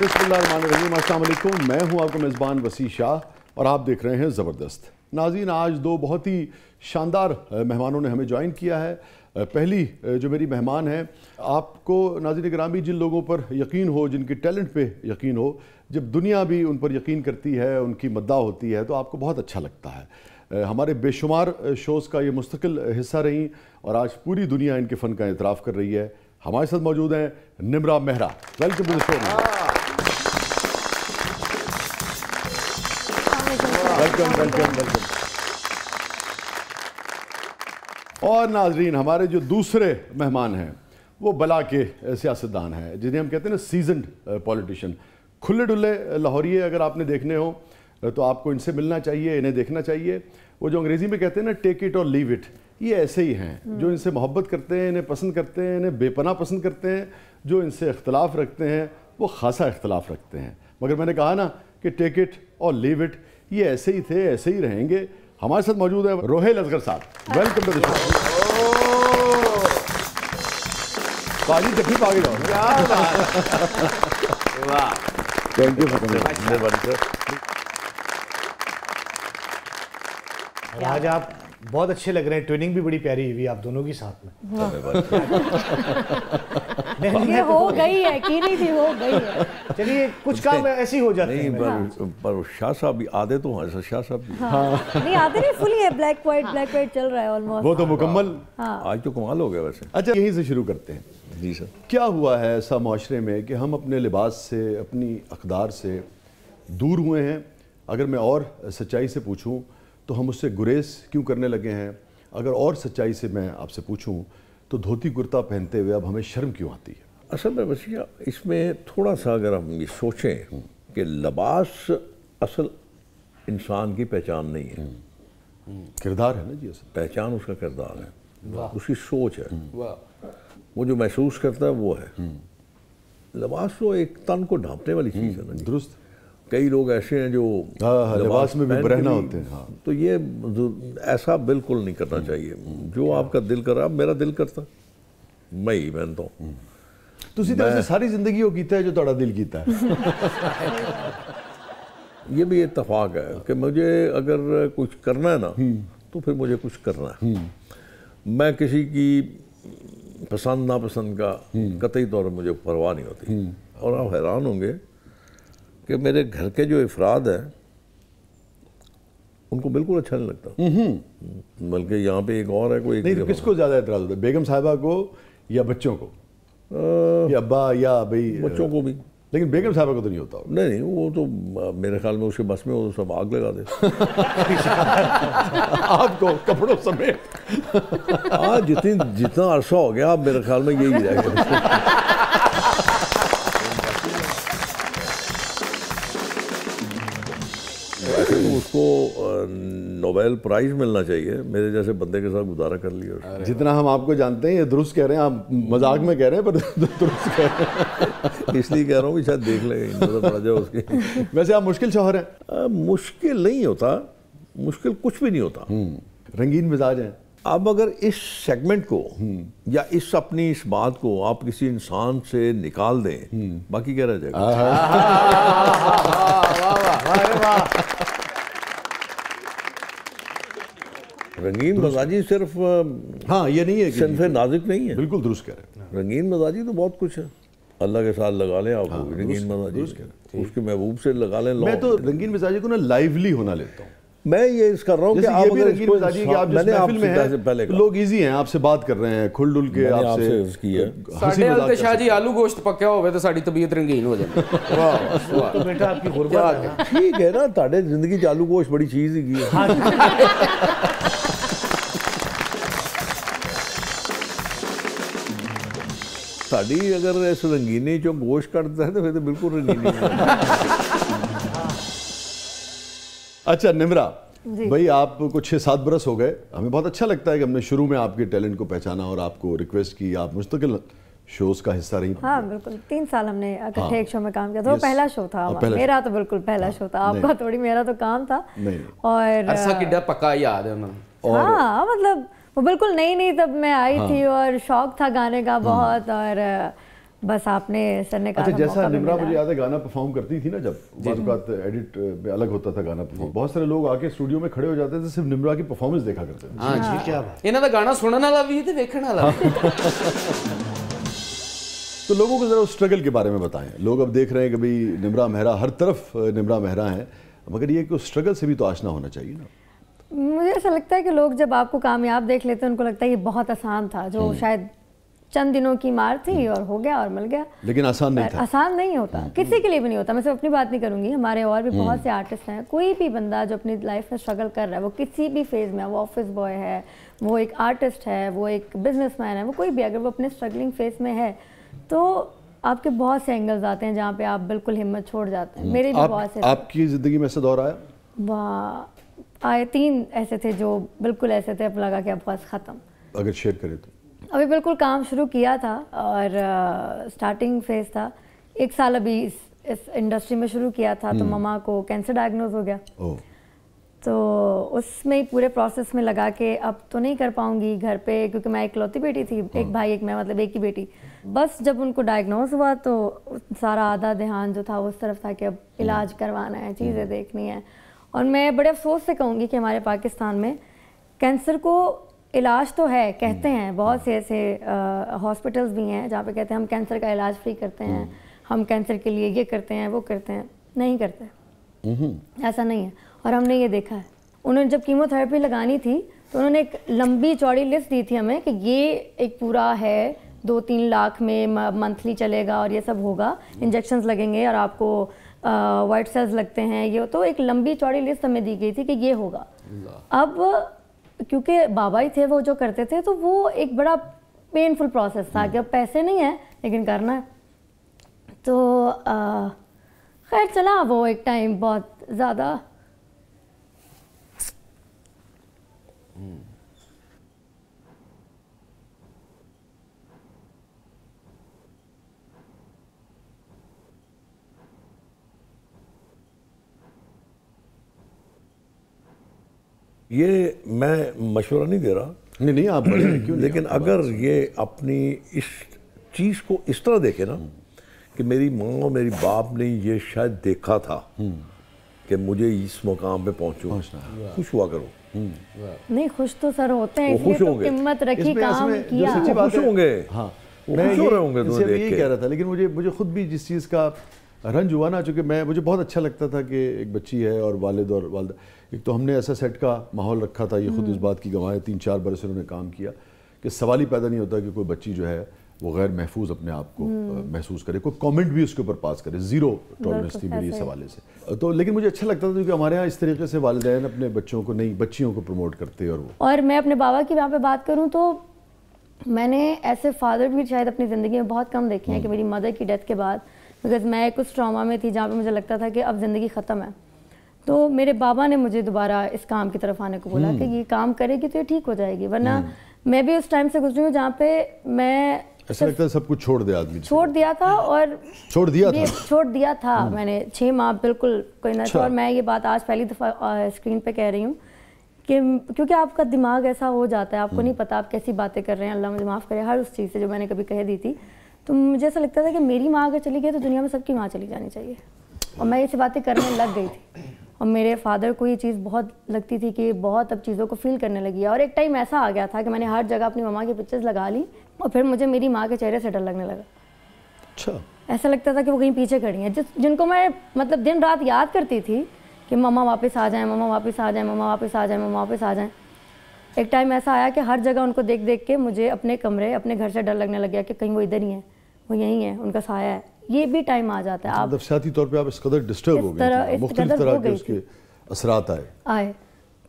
वालेकुम मैं हूँ आपका मेज़बान वसी शाह और आप देख रहे हैं ज़बरदस्त। नाजीन आज दो बहुत ही शानदार मेहमानों ने हमें ज्वाइन किया है। पहली जो मेरी मेहमान है, आपको नाजिन ग्रामी जिन लोगों पर यकीन हो, जिनके टैलेंट पे यकीन हो, जब दुनिया भी उन पर यकीन करती है, उनकी मद्दा होती है तो आपको बहुत अच्छा लगता है। हमारे बेशुमार शोज़ का ये मुस्तकिल हिस्सा रही और आज पूरी दुनिया इनके फ़न का एतराफ़ कर रही है। हमारे साथ मौजूद हैं Nimra Mehra. Welcome to the show welcome welcome welcome और नाजरीन हमारे जो दूसरे मेहमान हैं वो बला के सियासतदान हैं जिन्हें हम कहते हैं ना सीजनड पॉलिटिशियन खुले डुल्ले लाहौरिए अगर आपने देखने हो तो आपको इनसे मिलना चाहिए इन्हें देखना चाहिए। वो जो अंग्रेज़ी में कहते हैं ना टेक इट और लीव इट ये ऐसे ही हैं जो इनसे मोहब्बत करते हैं इन्हें पसंद करते हैं इन्हें बेपना पसंद करते हैं जो इनसे इख्तलाफ रखते हैं वो खासा इख्तलाफ रखते हैं। मगर मैंने कहा ना कि टेक इट और लीव इट ये ऐसे ही थे ऐसे ही रहेंगे। हमारे साथ मौजूद है रोहेल असगर साहब। वेलकम टू द शो बाजी भी पागे जाओ। थैंक यू फॉर आज आप बहुत अच्छे लग रहे हैं। ट्रेनिंग भी बड़ी प्यारी हुई आप दोनों की साथ में। ये हो गई है की नहीं थी हो गई है। चलिए कुछ काम ऐसे ही हो जाते हैं। पर पर शाह साहब भी आधे तो हैं शाह साहब भी। हाँ। नहीं आते नहीं फुली है ब्लैक वाइट ब्लैक वाइट चल रहा है ऑलमोस्ट वो तो मुकम्मल। आज तो कमाल हो गया वैसे। अच्छा यहीं से शुरू करते हैं। जी सर। क्या हुआ है ऐसा माशरे में कि हम अपने लिबास से अपनी अकदार से दूर हुए हैं? अगर मैं और सच्चाई से पूछूँ तो हम उससे गुरेज क्यों करने लगे हैं? अगर और सच्चाई से मैं आपसे पूछूँ तो धोती कुर्ता पहनते हुए अब हमें शर्म क्यों आती है? असल में वसीया इसमें थोड़ा सा अगर हम ये सोचें कि लिबास असल इंसान की पहचान नहीं है। किरदार है ना जी असल। पहचान उसका किरदार है। उसकी सोच है। वो जो महसूस करता है वो है। लिबास तो एक तन को ढांपने वाली चीज़ है ना दुरुस्त। कई लोग ऐसे हैं जो हाँ, हाँ, लिबास में भी पहन के बरहना होते हैं, हाँ। तो ये जो- ऐसा बिल्कुल नहीं करना चाहिए जो आपका दिल कर रहा मेरा दिल करता मैं ही पहनता हूँ ਤੁਸੀਂ ਤਾਂ ਵੈਸੇ ਸਾਰੀ ਜ਼ਿੰਦਗੀ ਉਹ ਕੀਤਾ ਹੈ ਜੋ ਤੁਹਾਡਾ ਦਿਲ ਕੀਤਾ ਹੈ ये भी इतफाक है कि मुझे अगर कुछ करना है ना तो फिर मुझे कुछ करना है मैं किसी की पसंद नापसंद का कतई तौर पर मुझे परवाह नहीं होती और आप हैरान होंगे कि मेरे घर के जो अफराद हैं उनको बिल्कुल अच्छा नहीं लगता। बल्कि यहाँ पे एक और है कोई नहीं तो किसको ज़्यादा एतराज़ होता है बेगम साहिबा को या बच्चों को? अ, या अब्बा या भाई बच्चों को भी। लेकिन बेगम साहबा को तो नहीं होता नहीं नहीं वो तो मेरे ख्याल में उसके बस में वो सब आग लगा दे। आपको कपड़ों समेत। हाँ जितनी जितना अरसा हो गया आप मेरे ख्याल में यही रह गया। उसको नोबेल प्राइज मिलना चाहिए। मेरे जैसे बंदे के साथ गुजारा कर लिया जितना हम आपको जानते हैं ये दुरुस्त कह रहे हैं आप मज़ाक में कह रहे हैं पर दुरुस्त कह रहे हैं। इसलिए कह रहा हूँ कि शायद देख ले नज़र पड़ जाए उसकी वैसे आप मुश्किल शौहर हैं। मुश्किल नहीं होता। मुश्किल कुछ भी नहीं होता। रंगीन मिजाज हैं। अब अगर इस सेगमेंट को या इस अपनी इस बात को आप किसी इंसान से निकाल दें बाकी क्या रह जाएगा। रंगीन मजाजी सिर्फ़ हाँ ये नहीं है सिर्फ़ नाजुक नहीं है। बिल्कुल दुरुस्त कह रहे हैं। हाँ। रंगीन मजाजी तो बहुत कुछ है। अल्लाह के साथ लगा लें आप हाँ, रंगीन मजाजी उसके महबूब से लगा लें मैं तो रंगीन मजाजी को ना लाइवली होना लेता हूँ। मैं ये इस कर रहा हूँ कि आप अगर इसको कि हाँ, आप मैंने आप में हैं, पहले लोग इजी हैं आपसे बात कर रहे हैं खुल डुल के आपसे उसकी है साडे अल्तशाह जी आलू गोश्त पक्या होवे तो साडी तबीयत रंगीन हो जाए। वाह तो बेटा आपकी गुरबत ठीक है ना ताडे ज़िंदगी च आलू गोश्त बड़ी चीज़ ही। की हाँ ਸਾਡੀ ਅਗਰ ਇਸ ਰੰਗੀਨੀ ਚੋਂ ਗੋਸ਼ ਕੱਢਦਾ ਹੈ ਤਾਂ ਫਿਰ ਤਾਂ ਬਿਲਕੁਲ ਰੰਗੀਨੀ ਹੈ अच्छा निमरा भाई आप को छः सात बरस हो गए हमें बहुत अच्छा लगता है कि हमने शुरू में आपके टैलेंट को पहचाना और आपको रिक्वेस्ट की आप मुस्तकिल शोज का हिस्सा रही हाँ बिल्कुल तीन साल हमने इकट्ठे हाँ। एक शो में काम किया था वो Yes. पहला शो था हाँ, हमारा। पहला मेरा तो बिल्कुल पहला शो था आपका नहीं। थोड़ी मेरा तो काम था नहीं, नहीं। और ਅਰਸਾ ਕਿੱਡਾ ਪੱਕਾ ਯਾਦ ਹੈ ਉਹਨਾਂ ਨੂੰ हाँ मतलब वो बिल्कुल नई नई तब मैं आई थी और शौक था गाने का बहुत और बस आपने सर ने कहा अच्छा था, जैसा मौका भी निम्रा मिला मुझे है। याद है गाना परफॉर्म करती थी ना जब बात एडिट में अलग होता था गाना परफॉर्म बहुत सारे लोग आके स्टूडियो में खड़े हो जाते थे सिर्फ निम्रा की परफॉर्मेंस देखा करते थे ਹਾਂ ਜੀ क्या बात ਇਹਨਾਂ ਦਾ ਗਾਣਾ ਸੁਣਨ ਵਾਲਾ ਵੀ ਤੇ ਵੇਖਣ ਵਾਲਾ ਵੀ तो लोगों को जरा उस स्ट्रगल के बारे में बताएं लोग अब देख रहे हैं कि भाई निम्रा मेहरा हर तरफ अ, निम्रा मेहरा है मगर ये कि उस स्ट्रगल से भी तो आशना होना चाहिए ना मुझे ऐसा लगता है कि लोग जब आपको कामयाब देख लेते हैं उनको लगता है ये बहुत आसान था जो हम्म। शायद चंद दिनों की मार थी और हो गया और मिल गया। लेकिन आसान नहीं था। आसान नहीं होता। किसी के लिए भी नहीं होता। मैं सिर्फ़ अपनी बात नहीं करूँगी। हमारे और भी हम्म। बहुत से आर्टिस्ट हैं। कोई भी बंदा जो अपनी लाइफ में स्ट्रगल कर रहा है वो किसी भी फ़ेज़ में वो ऑफ़िस बॉय है वो एक आर्टिस्ट है वो एक बिजनेसमैन है वो कोई भी अगर वो अपने स्ट्रगलिंग फ़ेज़ में है तो आपके बहुत से एंगल्स आते हैं जहाँ पे आप बिल्कुल हिम्मत छोड़ जाते हैं। मेरे भी बहुत हम्म। से आपकी ज़िंदगी में ऐसा दौर आया? वाह। आए तीन ऐसे थे जो बिल्कुल ऐसे थे अब लगा कि अब बस ख़त्म। अगर शेयर करें तो। अभी बिल्कुल काम शुरू किया था और स्टार्टिंग फ़ेज़ था। एक साल अभी इस, इस इंडस्ट्री में शुरू किया था तो ममा को कैंसर डायग्नोज हो गया। तो उसमें ही पूरे प्रोसेस में लगा के अब तो नहीं कर पाऊँगी घर पे क्योंकि मैं इकलौती बेटी थी एक भाई एक मैं मतलब एक ही बेटी। बस जब उनको डायग्नोज हुआ तो सारा आधा ध्यान जो था उस तरफ़ था कि अब इलाज करवाना है चीज़ें देखनी है। और मैं बड़े अफसोस से कहूँगी कि हमारे पाकिस्तान में कैंसर को इलाज तो है कहते हैं बहुत से ऐसे हॉस्पिटल्स भी हैं जहाँ पे कहते हैं हम कैंसर का इलाज फ्री करते हैं हम कैंसर के लिए ये करते हैं वो करते हैं नहीं करते। नहीं। ऐसा नहीं है। और हमने ये देखा है। उन्होंने जब कीमोथेरेपी लगानी थी तो उन्होंने एक लंबी चौड़ी लिस्ट दी थी हमें कि ये एक पूरा है दो तीन लाख में मंथली चलेगा और ये सब होगा इंजेक्शंस लगेंगे और आपको वाइट सेल्स लगते हैं ये तो एक लंबी चौड़ी लिस्ट हमें दी गई थी कि ये होगा। अब क्योंकि बाबा ही थे वो जो करते थे तो वो एक बड़ा पेनफुल प्रोसेस था कि अब पैसे नहीं है लेकिन करना है। तो खैर चला वो एक टाइम बहुत ज़्यादा। ये मैं मशवरा नहीं दे रहा। नहीं नहीं आप बड़े क्यों लेकिन आप- अगर ये अपनी इस चीज़ को इस तरह देखे ना कि मेरी माँ और मेरी बाप ने ये शायद देखा था कि मुझे इस मुकाम पे पहुंचूं। खुश हुआ करो। नहीं खुश तो सर होते हैं खुश तो होंगे। हिम्मत रखी काम किया। खुश होंगे। हाँ मैं ये- होंगे। कह रहा था लेकिन मुझे मुझे खुद भी जिस चीज़ का रंज हुआ ना चूँकि मैं मुझे बहुत अच्छा लगता था कि एक बच्ची है और वालिद और वालदा। एक तो हमने ऐसा सेट का माहौल रखा था ये खुद इस बात की गवाह है तीन चार बरस उन्होंने काम किया कि सवाल ही पैदा नहीं होता कि कोई बच्ची जो है वो गैर महफूज अपने आप को महसूस करे कोई कमेंट भी उसके ऊपर पास करे ज़ीरो टॉलरेंस थी मेरी इस हवाले से। तो लेकिन मुझे अच्छा लगता था क्योंकि हमारे यहाँ इस तरीके से वालदेन अपने बच्चों को नहीं बच्चियों को प्रमोट करते और वो। और मैं अपने बाबा की वहाँ पे बात करूँ तो मैंने ऐसे फादर भी शायद अपनी ज़िंदगी में बहुत कम देखे हैं कि मेरी मदर की डेथ के बाद बिकॉज़ मैं एक उस ट्रामा में थी जहाँ पे मुझे लगता था कि अब ज़िंदगी ख़त्म है। तो मेरे बाबा ने मुझे दोबारा इस काम की तरफ़ आने को बोला कि ये काम करेगी तो ये ठीक हो जाएगी वरना मैं भी उस टाइम से गुजरी हूँ जहाँ पे मैं ऐसा लगता है सब कुछ छोड़ दे आदमी छोड़ दिया था और छोड़ दिया था? छोड़ दिया था मैंने। छः माह बिल्कुल कोई ना अच्छा। और मैं ये बात आज पहली दफ़ा स्क्रीन पे कह रही हूँ कि क्योंकि आपका दिमाग ऐसा हो जाता है आपको नहीं पता आप कैसी बातें कर रहे हैं अल्लाह मुझे माफ़ करे हर उस चीज़ से जो मैंने कभी कह दी थी। तो मुझे ऐसा लगता था कि मेरी माँ अगर चली गई तो दुनिया में सबकी माँ चली जानी चाहिए। और मैं ये बातें करने लग गई थी। और मेरे फादर को ये चीज़ बहुत लगती थी कि बहुत अब चीज़ों को फील करने लगी है। और एक टाइम ऐसा आ गया था कि मैंने हर जगह अपनी मम्मा की पिक्चर्स लगा ली और फिर मुझे मेरी माँ के चेहरे से डर लगने लगा। अच्छा। ऐसा लगता था कि वो कहीं पीछे खड़ी हैं। जिस जिनको मैं मतलब दिन रात याद करती थी कि मम्मा वापस आ जाएँ मम्मा वापस आ जाएँ मम्मा वापस आ जाएँ मम्मा वापस आ जाएँ। एक टाइम ऐसा आया कि हर जगह उनको देख देख के मुझे अपने कमरे अपने घर से डर लगने लग गया कि कहीं वो इधर ही है वो यहीं है उनका साया है। ये भी टाइम आ जाता है। आप नफसियाती तौर पे आप इस कदर डिस्टर्ब हो गए तरह- इस मुख्तलिफ़ तरह के उसके असरात आए। आए।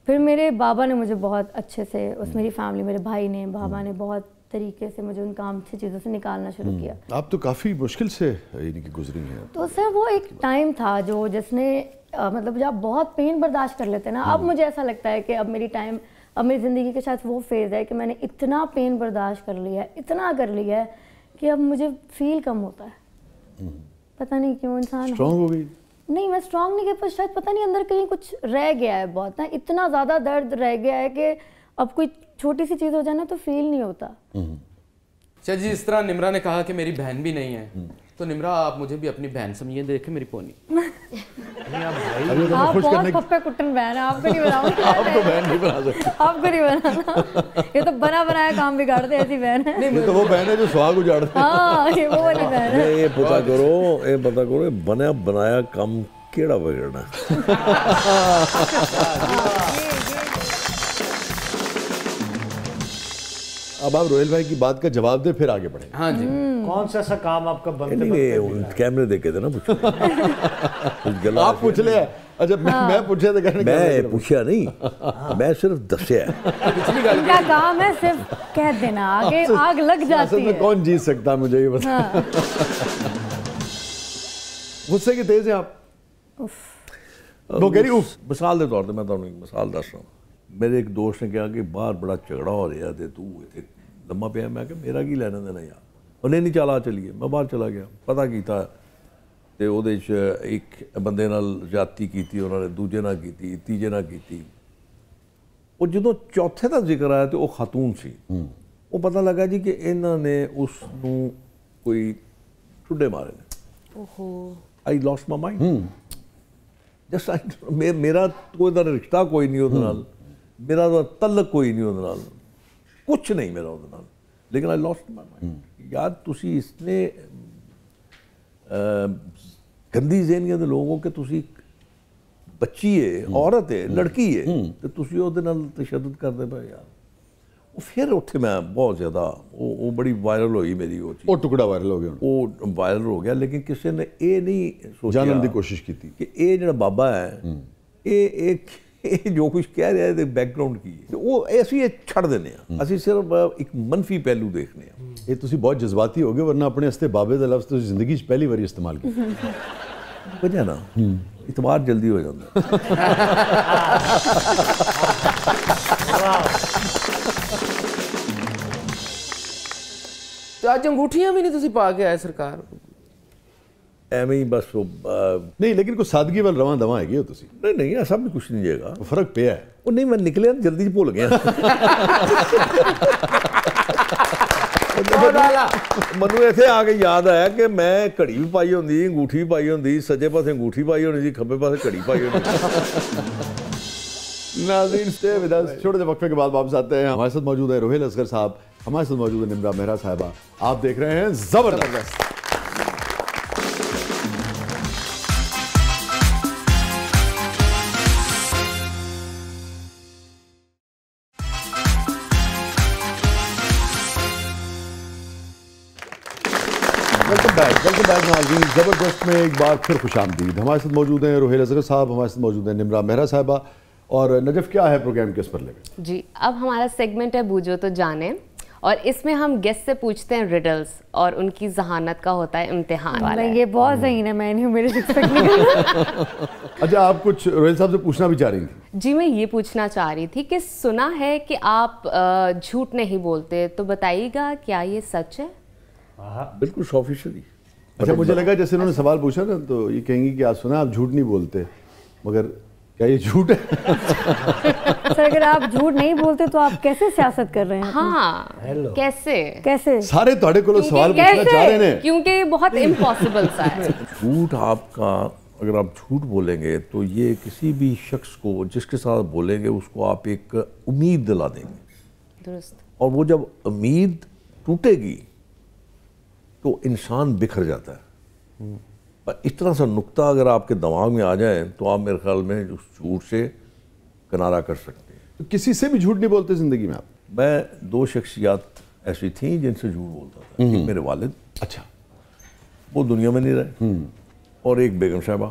फिर मेरे बाबा ने मुझे बहुत अच्छे से उस मेरी फैमिली मेरे भाई ने बाबा ने बहुत तरीके से मुझे उन काम से चीज़ों से निकालना शुरू किया। आप तो काफ़ी मुश्किल से यानी कि गुजरी हैं। तो सर वो एक टाइम था जो जिसने मतलब जब आप बहुत पेन बर्दाश्त कर लेते हैं ना अब मुझे ऐसा लगता है कि अब मेरी टाइम अब मेरी ज़िंदगी के साथ वो फ़ेज़ है कि मैंने इतना पेन बर्दाश्त कर लिया है इतना कर लिया है कि अब मुझे फील कम होता है। पता नहीं क्यों इंसान स्ट्रांग हो गई? नहीं मैं स्ट्रांग नहीं कर पर शायद पता नहीं अंदर कहीं कुछ रह गया है बहुत ना। इतना ज़्यादा दर्द रह गया है कि अब कोई छोटी सी चीज़ हो जाए ना तो फील नहीं होता। अच्छा जी इस तरह निमरा ने कहा कि मेरी बहन भी नहीं है। तो निमरा आप मुझे भी अपनी बहन समझिए देखे मेरी पोनी। तो मैं आप बहुत पप्पे कुट्टन बहन है आपको नहीं बनाऊँगी आपको बहन नहीं बना सकते। आपको नहीं बनाना ये तो बना बनाया काम बिगाड़ते ऐसी बहन है। ये तो वो बहन है जो सुहाग उजाड़ते हैं। हाँ ये वो वाली बहन है। ये पता करो ये पता करो ये बनया बनाया काम केड़ा बिगड़ना अब आप रोयल भाई की बात का जवाब दे फिर आगे बढ़े हाँ जी। हम्म। कौन सा ऐसा काम आपका बनते नहीं, बनते कैमरे देखे थे ना पूछ आप पूछ ले। अच्छा मैं हाँ। मैं पूछा था मैं पूछा नहीं हाँ। मैं सिर्फ़ दसिया इनका काम है सिर्फ़ कह देना आगे आग लग जाती है। कौन जीत सकता मुझे ये बता। हाँ। गुस्से के तेज है आप? वो कह रही उफ मिसाल के तौर पर मैं तो मिसाल दस रहा हूँ। ਮੇਰੇ ਇੱਕ ਦੋਸਤ ਨੇ ਕਿਹਾ ਕਿ ਬਾਹਰ ਬੜਾ ਝਗੜਾ ਹੋ ਰਿਹਾ ਤੇ ਤੂੰ ਇੱਥੇ ਲੰਮਾ ਪਿਆ। ਮੈਂ ਕਿਹਾ ਮੇਰਾ ਕੀ ਲੈਣਾ ਦੇਣਾ ਯਾਰ? ਉਹਨੇ ਨਹੀਂ ਚਲਾ ਚਲੀਏ। ਮੈਂ ਬਾਹਰ ਚਲਾ ਗਿਆ। ਪਤਾ ਕੀਤਾ ਤੇ ਉਹਦੇ 'ਚ ਇੱਕ ਬੰਦੇ ਨਾਲ ਜਾਤੀ ਕੀਤੀ ਉਹਨਾਂ ਨੇ ਦੂਜੇ ਨਾਲ ਕੀਤੀ ਤੀਜੇ ਨਾਲ ਕੀਤੀ। ਉਹ ਜਦੋਂ ਚੌਥੇ ਦਾ ਜ਼ਿਕਰ ਆਇਆ ਤੇ ਉਹ ਖਾਤੂਨ ਸੀ। ਉਹ ਪਤਾ ਲੱਗਾ ਜੀ ਕਿ ਇਹਨਾਂ ਨੇ ਉਸ ਨੂੰ ਕੋਈ ਠੁੱਡੇ ਮਾਰੇ ਨੇ। ਓਹੋ। I lost my mind just ਮੇਰਾ ਕੋਈ ਦਾ ਰਿਸ਼ਤਾ ਕੋਈ ਨਹੀਂ ਉਹਦੇ ਨਾਲ। ਮੇਰਾ ਉਹਦਾ ਤਲਕ ਕੋਈ ਨਹੀਂ ਉਹਦੇ ਨਾਲ। ਕੁਝ ਨਹੀਂ ਮੇਰਾ ਉਹਦੇ ਨਾਲ। ਲੇਕਿਨ ਆਈ ਲੋਸਟ ਮਾਈ ਮਾਈਂਡ ਯਾਰ ਤੁਸੀਂ ਇਸਨੇ ਗੰਦੀ ਜ਼ੇਨੀਆਂ ਦੇ ਲੋਕ ਕਿ ਤੁਸੀਂ ਇੱਕ ਬੱਚੀ ਹੈ। ਔਰਤ ਹੈ। ਲੜਕੀ ਹੈ। ਤੇ ਤੁਸੀਂ ਉਹਦੇ ਨਾਲ ਤਸ਼ੱਦਦ ਕਰਦੇ ਪਏ ਯਾਰ। ਉਹ ਫਿਰ ਉੱਥੇ ਮੈਂ ਬਹੁਤ ਜ਼ਿਆਦਾ ਉਹ ਉਹ ਬੜੀ ਵਾਇਰਲ ਹੋਈ ਮੇਰੀ ਉਹ ਚੀਜ਼। ਉਹ ਟੁਕੜਾ ਵਾਇਰਲ ਹੋ ਗਿਆ ਉਹ ਵਾਇਰਲ ਹੋ ਗਿਆ ਲੇਕਿਨ ਕਿਸੇ ਨੇ ਇਹ ਨਹੀਂ ਸੋਚਿਆ ਜਾਣਨ ਦੀ ਕੋਸ਼ਿਸ਼ ਕੀਤੀ। ਕਿ ਇਹ ਜਿਹੜਾ ਬਾਬਾ ਹੈ। ਇਹ ਇਹ ਇਹ ਜੋ ਕੁਝ ਕਹਿ ਰਿਹਾ ਇਹਦੇ ਬੈਕਗ੍ਰਾਉਂਡ ਕੀ ਹੈ? ਉਹ ਇਹ ਅਸੀਂ ਇਹ ਛੱਡ ਦਿੰਦੇ ਆ ਅਸੀਂ ਸਿਰਫ ਇੱਕ ਮੰਨਫੀ ਪਹਿਲੂ ਦੇਖਦੇ ਆ ਇਹ ਤੁਸੀਂ ਬਹੁਤ ਜਜ਼ਬਾਤੀ ਹੋ ਗਏ ਵਰਨਾ ਆਪਣੇ ਵਾਸਤੇ ਬਾਬੇ ਦਾ ਲਫ਼ਜ਼ ਤੁਸੀਂ ਜ਼ਿੰਦਗੀ 'ਚ ਪਹਿਲੀ ਵਾਰੀ ਇਸਤੇਮਾਲ ਕੀਤਾ। ਵਜ੍ਹਾ ਨਾ। ਇਤਬਾਰ ਜਲਦੀ ਹੋ ਜਾਂਦਾ। ਤੇ ਅੱਜ ਅੰਗੂਠੀਆਂ ਵੀ ਨਹੀਂ ਤੁਸੀਂ ਪਾ ਕੇ ਆਏ ਸਰਕਾਰ। ਐਵੇਂ ਹੀ ਬਸ ਉਹ ਅ, ਨਹੀਂ ਲੇਕਿਨ ਕੋਈ ਸਾਦਗੀ ਵੱਲ ਰਵਾਂ ਦਵਾਂ ਹੈਗੇ ਹੋ ਤੁਸੀਂ ਨਹੀਂ ਨਹੀਂ ਐਸਾ ਵੀ ਕੁਝ ਨਹੀਂ ਜਾਏਗਾ ਉਹ ਫਰਕ ਪਿਆ ਹੈ ਉਹ ਨਹੀਂ ਮੈਂ ਨਿਕਲਿਆ ਜਲਦੀ ਚ ਭੁੱਲ ਗਿਆ ਮੈਨੂੰ ਇੱਥੇ ਆ ਕੇ ਯਾਦ ਆਇਆ ਕਿ ਮੈਂ ਘੜੀ ਵੀ ਪਾਈ ਹੁੰਦੀ ਅੰਗੂਠੀ ਵੀ ਪਾਈ ਹੁੰਦੀ ਸੱਜੇ ਪਾਸੇ ਅੰਗੂਠੀ ਪਾਈ ਹੋਣੀ ਸੀ ਖੱਬੇ ਪਾਸੇ ਘੜੀ ਪਾਈ ਹੋਣੀ ਸੀ नाजीन स्टे विद अस छोटे से वक्फे के बाद वापस आते हैं हमारे साथ मौजूद है रोहिल असगर साहब हमारे साथ मौजूद है निमरा मेहरा साहिबा आप देख रहे हैं जबरदस्त ज़बरदस्त में एक बार फिर खुश आमदीद। हमारे साथ मौजूद हैं रोहिल असगर साहब हमारे साथ मौजूद हैं निमरा मेहरा साहिबा। और नजफ क्या है प्रोग्राम के इस पर लेकर जी अब हमारा सेगमेंट है बूझो तो जाने। और इसमें हम गेस्ट से पूछते हैं रिडल्स और उनकी जहानत का होता है इम्तिहान वाला। ये बहुत सही है मैं नहीं मेरे अच्छा आप कुछ रोहिल साहब से पूछना भी चाह रही थी? जी मैं ये पूछना चाह रही थी कि सुना है कि आप झूठ नहीं बोलते तो बताइएगा क्या ये सच है बिल्कुल सौ फ़ीसदी। अच्छा मुझे लगा जैसे उन्होंने सवाल पूछा ना तो ये कहेंगी कि आप सुना आप झूठ नहीं बोलते। मगर क्या ये झूठ है? सर अगर आप झूठ नहीं बोलते तो आप कैसे सियासत कर रहे हैं हाँ। Hello. कैसे? कैसे? सारे थोड़े को सवाल पूछना चाह रहे हैं। क्योंकि ये बहुत इम्पॉसिबल सा है झूठ आपका अगर आप झूठ बोलेंगे तो ये किसी भी शख्स को जिसके साथ बोलेंगे उसको आप एक उम्मीद दिला देंगे। दुरुस्त। और वो जब उम्मीद टूटेगी तो इंसान बिखर जाता है। पर इस तरह सा नुकता अगर आपके दिमाग में आ जाए तो आप मेरे ख्याल में उस झूठ से किनारा कर सकते हैं। तो किसी से भी झूठ नहीं बोलते ज़िंदगी में आप? मैं दो शख्सियात ऐसी थी जिनसे झूठ बोलता था। मेरे वालिद। अच्छा। वो दुनिया में नहीं रहे। और एक बेगम साहबा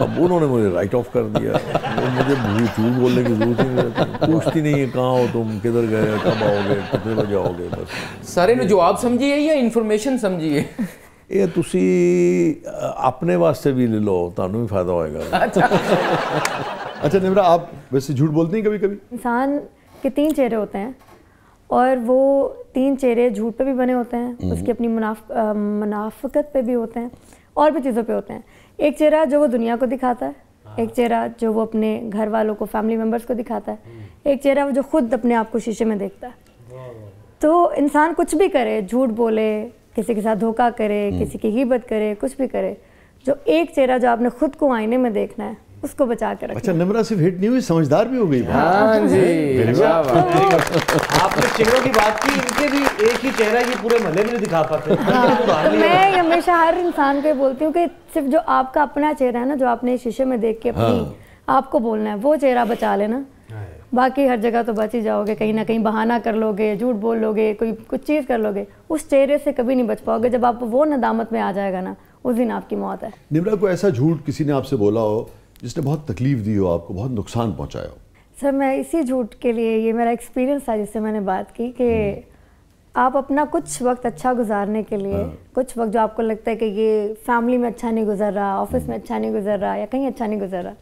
अब उन्होंने मुझे राइट ऑफ कर दिया वो मुझे झूठ झूठ बोलने की जरूरत ही नहीं रहती पूछती नहीं है कहाँ हो तुम किधर गए कब आओगे कितने बजे आओगे बस ਸਾਰੇ ਨੂੰ ਜਵਾਬ ਸਮਝੀਏ ਜਾਂ ਇਨਫੋਰਮੇਸ਼ਨ ਸਮਝੀਏ ਇਹ ਤੁਸੀਂ ਅ, ਆਪਣੇ ਵਾਸਤੇ ਵੀ ਲੈ ਲਓ ਤੁਹਾਨੂੰ ਵੀ ਫਾਇਦਾ ਹੋਏਗਾ अच्छा निमरा आप वैसे झूठ बोलती हैं कभी कभी इंसान के तीन चेहरे होते हैं और वो तीन चेहरे झूठ पे भी बने होते हैं उसकी अपनी मुनाफ अ, मुनाफकत पे भी होते हैं और भी चीज़ों पे होते हैं। एक चेहरा जो वो दुनिया को दिखाता है एक चेहरा जो वो अपने घर वालों को फैमिली मेंबर्स को दिखाता है एक चेहरा वो जो खुद अपने आप को शीशे में देखता है। तो इंसान कुछ भी करे झूठ बोले किसी के साथ धोखा करे किसी की गिबत करे कुछ भी करे जो एक चेहरा जो आपने खुद को आईने में देखना है उसको बचा कर अच्छा निम्रा सिर्फ़ हिट नहीं हुई समझदार भी हो गई। हाँ जी आपने चेहरों की बात की इनके भी एक ही चेहरा ये पूरे महल्ले में दिखा पाते। तो मैं हमेशा हर इंसान को बोलती हूँ कि सिर्फ़ जो आपका अपना चेहरा है ना जो आपने शीशे में देख के अपनी आपको बोलना है वो चेहरा बचा लेना। बाकी हर जगह तो बच ही जाओगे कहीं ना कहीं बहाना कर लोगे झूठ बोल लोगे कोई कुछ चीज़ कर लोगे उस चेहरे से कभी नहीं बच पाओगे। जब आप वो नदामत में आ जाएगा ना उस दिन आपकी मौत है। निम्रा को ऐसा झूठ किसी ने आपसे बोला हो जिसने बहुत तकलीफ़ दी हो आपको बहुत नुकसान पहुँचाया हो। सर मैं इसी झूठ के लिए ये मेरा एक्सपीरियंस था जिससे मैंने बात की कि आप अपना कुछ वक्त अच्छा गुजारने के लिए कुछ वक्त जो आपको लगता है कि ये फैमिली में अच्छा नहीं गुजर रहा ऑफ़िस में अच्छा नहीं गुजर रहा या कहीं अच्छा नहीं गुजर रहा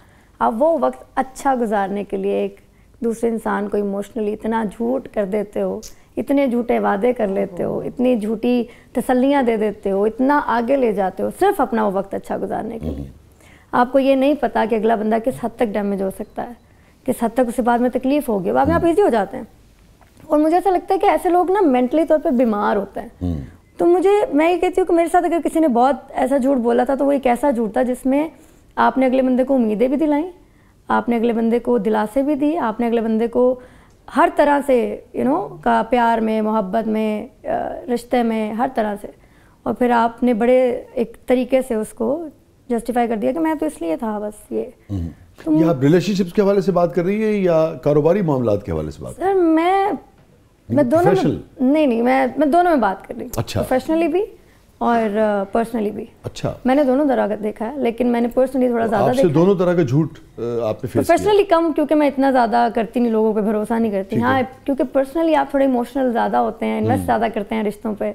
आप वो वक्त अच्छा गुजारने के लिए एक दूसरे इंसान को इमोशनली इतना झूठ कर देते हो इतने झूठे वादे कर लेते हो इतनी झूठी तसल्लियाँ दे देते हो इतना आगे ले जाते हो सिर्फ़ अपना वो वक्त अच्छा गुजारने के लिए। आपको ये नहीं पता कि अगला बंदा किस हद तक डैमेज हो सकता है किस हद तक उसे बाद में तकलीफ़ होगी। बाद में आप ईजी हो जाते हैं। और मुझे ऐसा लगता है कि ऐसे लोग ना मेंटली तौर पर बीमार होते हैं। तो मुझे मैं ये कहती हूँ कि मेरे साथ अगर किसी ने बहुत ऐसा झूठ बोला था तो वो एक ऐसा झूठ था जिसमें आपने अगले बंदे को उम्मीदें भी दिलाई आपने अगले बंदे को दिलासे भी दी आपने अगले बंदे को हर तरह से यू नो का प्यार में मोहब्बत में रिश्ते में हर तरह से। और फिर आपने बड़े एक तरीके से उसको जस्टिफाई कर दिया कि मैं तो इसलिए था बस ये। तो ये आप रिलेशनशिप्स के हवाले से बात कर रही है या कारोबारी मामलात के हवाले से बात? सर मैं मैं दोनों में नहीं नहीं मैं मैं दोनों में बात कर रही हूँ। अच्छा। प्रोफेशनली भी और पर्सनली भी। अच्छा। मैंने दोनों तरह का देखा है लेकिन मैंने पर्सनली थोड़ा ज़्यादा देखा दोनों तरह का झूठ आपने फेस प्रोफेशनली कम क्योंकि मैं इतना ज़्यादा करती नहीं लोगों पे भरोसा नहीं करती। हाँ। क्योंकि पर्सनली आप थोड़े इमोशनल ज़्यादा होते हैं हम्म। इन्वेस्ट ज़्यादा करते हैं रिश्तों पे।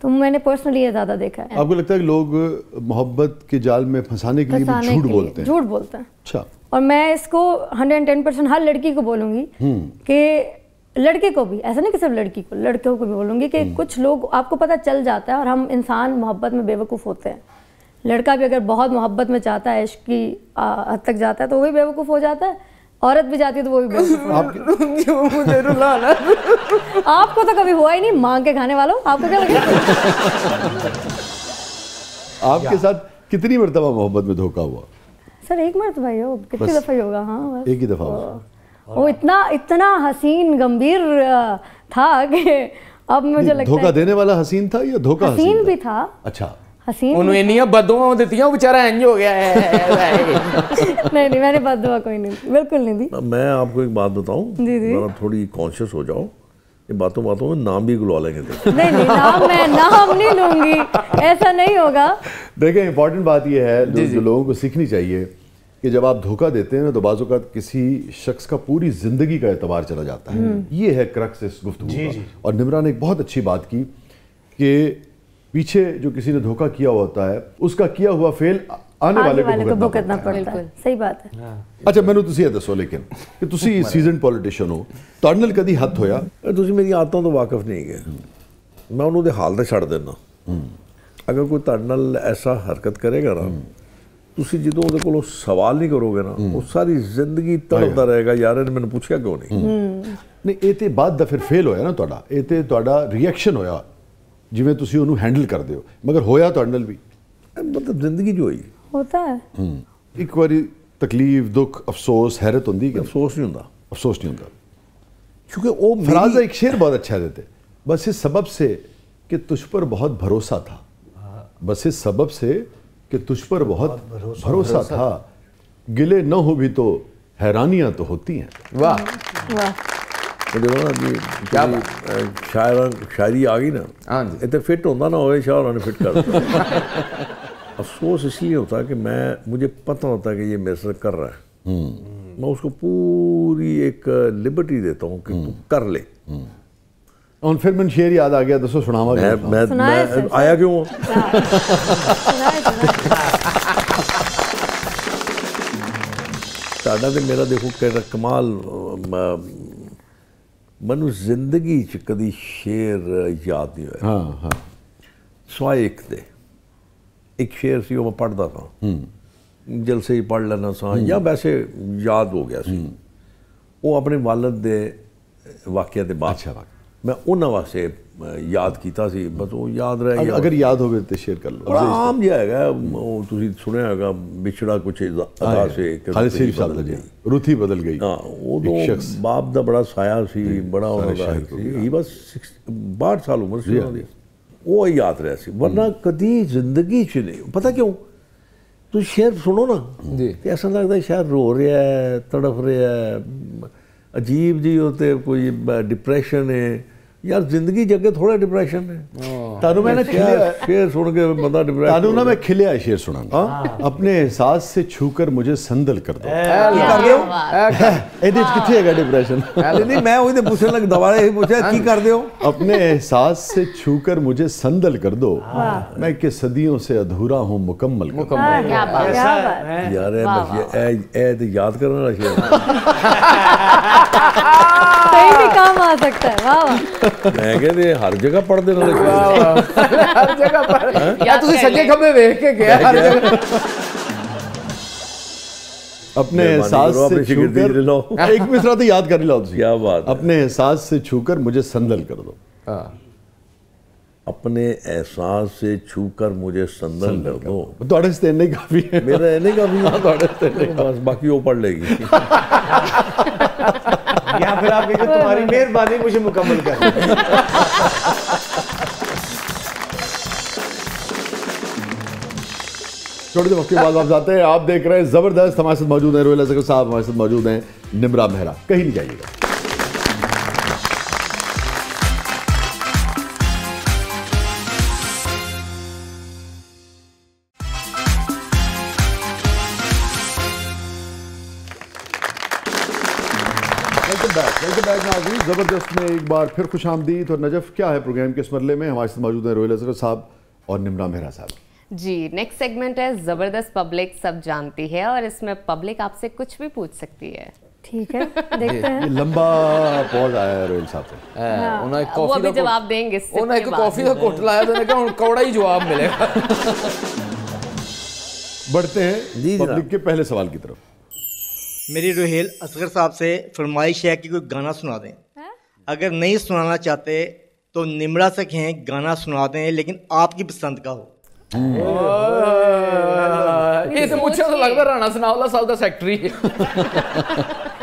तो मैंने पर्सनली ये ज़्यादा देखा है। आपको लगता है कि लोग मोहब्बत के जाल में फंसाने के लिए झूठ बोलते हैं? झूठ बोलते हैं। अच्छा। और मैं इसको 110 परसेंट हर लड़की को बोलूँगी हम्म। कि लड़के को भी ऐसा नहीं कि सिर्फ़ लड़की को लड़कों को भी बोलूँगी कि कुछ लोग आपको पता चल जाता है और हम इंसान मोहब्बत में बेवकूफ़ होते हैं। लड़का भी अगर बहुत मोहब्बत में चाहता है इश्क की हद तक जाता है तो वो भी बेवकूफ़ हो जाता है। औरत भी जाती है तो वो भी मुझे रुलाना है। आपको तो कभी हुआ ही नहीं मांग के खाने वालों आपको क्या लगे? आपके साथ कितनी मरतबा मोहब्बत में धोखा हुआ? सर एक मरतबा ही हो कितनी दफ़ा ही होगा हाँ बस। एक ही दफ़ा हुआ वो इतना इतना हसीन गंभीर था कि अब मुझे लगता धोखा देने वाला हसीन था या धोखा हसीन हसीन भी था। अच्छा। हसीन ਉਹਨੂੰ ਇੰਨੀਆਂ ਬਦਦੁਆਵਾਂ ਦਿੱਤੀਆਂ ਉਹ ਵਿਚਾਰਾ ਇੰਜ ਹੋ ਗਿਆ ਹੈ नहीं नहीं मैंने बात दुआ कोई नहीं दी, बिल्कुल नहीं दी मैं आपको एक बात बताऊं जी, जी। जरा थोड़ी कॉन्शियस हो जाओ ये बातों बातों में नाम भी गुलवा लेंगे देखो नहीं नहीं नाम मैं नाम नहीं लूंगी ऐसा नहीं होगा देखें इंपॉर्टेंट बात यह है जो, जो लोगों को सीखनी चाहिए कि जब आप धोखा देते हैं ना तो बाजू का किसी शख्स का पूरी जिंदगी का एतबार चला जाता है ये है क्रक्स इस गुफ्तगू जी, का जी। और निमरा ने एक बहुत अच्छी बात की कि पीछे जो किसी ने धोखा किया होता है उसका किया हुआ फेल आने वाले आगे को वाले को भुगतना भुगतना पड़ता है पड़ता है सही बात है ਅੱਛਾ ਮੈਨੂੰ ਤੁਸੀਂ ਇਹ ਦੱਸੋ ਲੇਕਿਨ ਕਿ ਤੁਸੀਂ ਸੀਜ਼ਨਡ ਪੋਲੀਟੀਸ਼ੀਅਨ ਹੋ ਤੁਹਾਡੇ ਨਾਲ ਕਦੀ ਹੱਥ ਹੋਇਆ ਇਹ ਤੁਸੀਂ ਮੇਰੀ ਆਦਤਾਂ ਤੋਂ ਵਾਕਿਫ ਨਹੀਂ ਹੈਗੇ ਮੈਂ ਉਹਨੂੰ ਦੇ ਹਾਲ ਤੇ ਛੱਡ ਦਿੰਦਾ ਅਗਰ ਕੋਈ ਤੁਹਾਡੇ ਨਾਲ ਐਸਾ ਹਰਕਤ ਕਰੇਗਾ ਨਾ ਤੁਸੀਂ ਜਦੋਂ ਉਹਦੇ ਕੋਲੋਂ ਸਵਾਲ ਨਹੀਂ ਕਰੋਗੇ ਨਾ ਉਹ ਸਾਰੀ ਜ਼ਿੰਦਗੀ ਤੜਪਦਾ ਰਹੇਗਾ ਯਾਰ ਇਹਨੇ ਮੈਨੂੰ ਪੁੱਛਿਆ ਕਿਉਂ ਨਹੀਂ ਨਹੀਂ ਇਹ ਤੇ ਬਾਅਦ ਦਾ ਫਿਰ ਫੇਲ ਹੋਇਆ ਨਾ ਤੁਹਾਡਾ ਇਹ ਤੇ ਤੁਹਾਡਾ ਰਿਐਕਸ਼ਨ ਹੋਇਆ ਜਿਵੇਂ ਤੁਸੀਂ ਉਹਨੂੰ ਹੈਂਡਲ ਕਰਦੇ ਹੋ ਮਗਰ ਹੋਇਆ ਤੁਹਾਡੇ ਨਾਲ ਵੀ ਇਹ ਮਤਲਬ ਜ਼ਿੰਦਗੀ ਜੋ ਹੋਈ होता है ਇੱਕ ਵਾਰੀ ਤਕਲੀਫ ਦੁੱਖ ਅਫਸੋਸ ਹੈਰਤ ਹੁੰਦੀ ਕਿ ਅਫਸੋਸ ਨਹੀਂ ਹੁੰਦਾ अफसोस नहीं होता ਕਿਉਂਕਿ ਉਹ फराज ਮੇਰੀ एक शेर बहुत अच्छा देते बस इस सबब से कि तुझ पर बहुत भरोसा था बस इस सबब से कि तुझ पर बहुत भरोसा था गिले न हो भी तो हैरानियां तो होती हैं ਵਾਹ वाह तो देखो जी क्या शायर शायरी आ गई ना हाँ जी इतने फिट होता ना होए शायर उन्हें फिट कर अफसोस इसलिए होता कि मैं मुझे पता होता कि ये मेरे से कर रहा है मैं उसको पूरी एक लिबर्टी देता हूँ कि तू कर ले और फिर मैंने शेर याद आ गया दोस्तों सुनावा मैं, मैं, मैं आया क्यों साडा तो मेरा देखो कमाल ਮੈਨੂੰ ਜ਼ਿੰਦਗੀ 'ਚ ਕਦੀ ਸ਼ੇਰ ਯਾਦ ਨਹੀਂ ਹੋਇਆ। ਹਾਂ ਹਾਂ। ਸਵਾਏ ਇੱਕ ਦੇ ਇੱਕ ਸ਼ੇਰ ਸੀ ਉਹ ਮੈਂ ਪੜਦਾ ਸਾਂ। ਹੂੰ। ਜਲਸੇ ਹੀ ਪੜ ਲੈਣਾ ਸਾਂ ਜਾਂ ਵੈਸੇ ਯਾਦ ਹੋ ਗਿਆ ਸੀ। ਉਹ ਆਪਣੇ ਵਾਲਦ ਦੇ ਵਾਕਿਆ ਦੇ ਬਾਅਦ। ਅੱਛਾ ਵਾਕਿਆ। ਮੈਂ ਉਹਨਾਂ ਵਾਸਤੇ ਅਹ, ਯਾਦ ਕੀਤਾ ਸੀ ਬਸ ਉਹ ਯਾਦ ਰਹਿ ਗਿਆ ਅਗਰ ਯਾਦ ਹੋਵੇ ਤੇ ਸ਼ੇਅਰ ਕਰ ਲਓ ਬੜਾ ਆਮ ਜਿਹਾ ਹੈਗਾ ਉਹ ਤੁਸੀਂ ਸੁਣਿਆ ਹੋਗਾ ਵਿਛੜਾ ਕੁਛ ਅਦਾ ਸੇ ਕਿ ਖਾਲਿਦ ਰੁੱਤੀ ਸ਼ਰੀਫ ਸਾਹਿਬ ਬਦਲ ਦਾ ਜੀ ਗਈ। ਰੁਥੀ ਬਦਲ ਗਈ ਹਾਂ ਉਦੋਂ ਇੱਕ ਸ਼ਖਸ। ਬਾਪ ਦਾ ਬੜਾ ਸਾਇਆ ਸੀ ਬੜਾ ਉਹਨਾਂ ਦਾ ਸ਼ਾਇਰ ਸੀ ਹੀ ਬਸ 62 ਸਾਲ ਉਮਰ ਸੀ ਉਹਨਾਂ ਦੀ ਉਹ ਯਾਦ ਰਿਹਾ ਸੀ ਵਰਨਾ ਕਦੀ ਜ਼ਿੰਦਗੀ 'ਚ ਨਹੀਂ ਪਤਾ ਕਿਉਂ ਤੁਸੀਂ ਸ਼ੇਰ ਸੁਣੋ ਨਾ ਜੀ। ਤੇ ਐਸਾ ਲੱਗਦਾ ਸ਼ਾਇਦ ਰੋ ਰਿਹਾ ਹੈ ਤੜਫ ਰਿਹਾ ਹੈ ਅਜੀਬ ਜੀ ਉਹ ਤੇ ਕੋਈ ਡਿਪਰੈਸ਼ਨ ਹੈ ਯਾਰ ਜ਼ਿੰਦਗੀ ਜੱਗੇ ਥੋੜਾ ਡਿਪਰੈਸ਼ਨ ਹੈ ਤੁਹਾਨੂੰ ਮੈਂ ਨਾ ਖਿਲਿਆ ਸ਼ੇਰ ਸੁਣ ਕੇ ਬੰਦਾ ਡਿਪਰੈਸ਼ਨ ਤੁਹਾਨੂੰ ਨਾ मैं खिलिया है शेर सुनाऊंगा अपने एहसास से छूकर मुझे संदल कर दो ਕੀ ਕਰਦੇ ਹੋ ਇਹਦੇ ਚ ਕਿੱਥੇ ਹੈਗਾ डिप्रेशन ਨਹੀਂ ਨਹੀਂ ਮੈਂ ਉਹਦੇ ਪੁੱਛਣ ਲੱਗ ਦਵਾਲੇ ਹੀ ਪੁੱਛਿਆ ਕੀ ਕਰਦੇ ਹੋ अपने एहसास से छूकर मुझे संदल कर दो मैं कि सदियों से अधूरा हूँ मुकम्मल कर दो। हाँ, क्या बात क्या बात ਯਾਰ ਇਹ ਬਸ ਇਹ- ਇਹ ਇਹ ਤੇ ਯਾਦ ਕਰਨ ਵਾਲਾ ਸ਼ੇਰ कहीं भी काम आ सकता है वाह वाह ਮੈਂ ਕਹਿੰਦੇ ਹਰ ਜਗ੍ਹਾ ਪੜਦੇ ਨਾਲੇ ਸ਼ੇਰ ਹਰ ਜਗ੍ਹਾ ਪਰ ਯਾ ਤੁਸੀਂ ਸੱਜੇ ਖੱਬੇ ਵੇਖ ਕੇ ਗਿਆ ਹਰ ਜਗ੍ਹਾ अपने मेहरबानी एहसास करो, से अपनी शिगिर्दी ले लो। छूकर एक मिसरा तो याद कर लो तुसी। क्या बात है। अपने एहसास से छूकर मुझे संदल कर दो ਹਾਂ अपने एहसास से छूकर मुझे संदन कर दो। दौड़स देने का भी है। मेरा रहने का भी है दौड़स देने बस बाकी वो पढ़ लेगी। या फिर आप कहेंगे तुम्हारी मेहरबानी मुझे मुकम्मल कर छोटे से वक्त के बाद आप जाते हैं। आप देख रहे हैं ज़बरदस्त हमारे साथ मौजूद हैं। रोहिला जगह साहब हमारे साथ मौजूद हैं। निमरा मेहरा कहीं नहीं जाइएगा। ज़बरदस्त में एक बार फिर खुश आमदीद और नजफ क्या है प्रोग्राम के इस मरले में? हमारे साथ मौजूद हैं रोहिल अजहर साहब और निमरा मेहरा साहब। जी नेक्स्ट सेगमेंट है ज़बरदस्त पब्लिक सब जानती है और इसमें पब्लिक आपसे कुछ भी पूछ सकती है। ठीक है देखते हैं। ये लंबा पॉज आया है रोहिल साहब से। उन्हें कॉफ़ी जवाब देंगे उन्हें एक कॉफ़ी का तो कौड़ा ही जवाब मिलेगा। बढ़ते हैं पब्लिक के पहले सवाल की तरफ़। मेरी रोहेल असगर साहब से फरमाइश है कि कोई गाना सुना दें। अगर नहीं सुनाना चाहते तो निमरा से कहें गाना सुना दें लेकिन आपकी पसंद का हो ਇਹ ਤੇ ਪੁੱਛਿਆ ਤਾਂ ਲੱਗਦਾ ਰਾਣਾ ਸਨਾਉਲਾ ਸਾਹਿਬ ਦਾ ਸੈਕਟਰੀ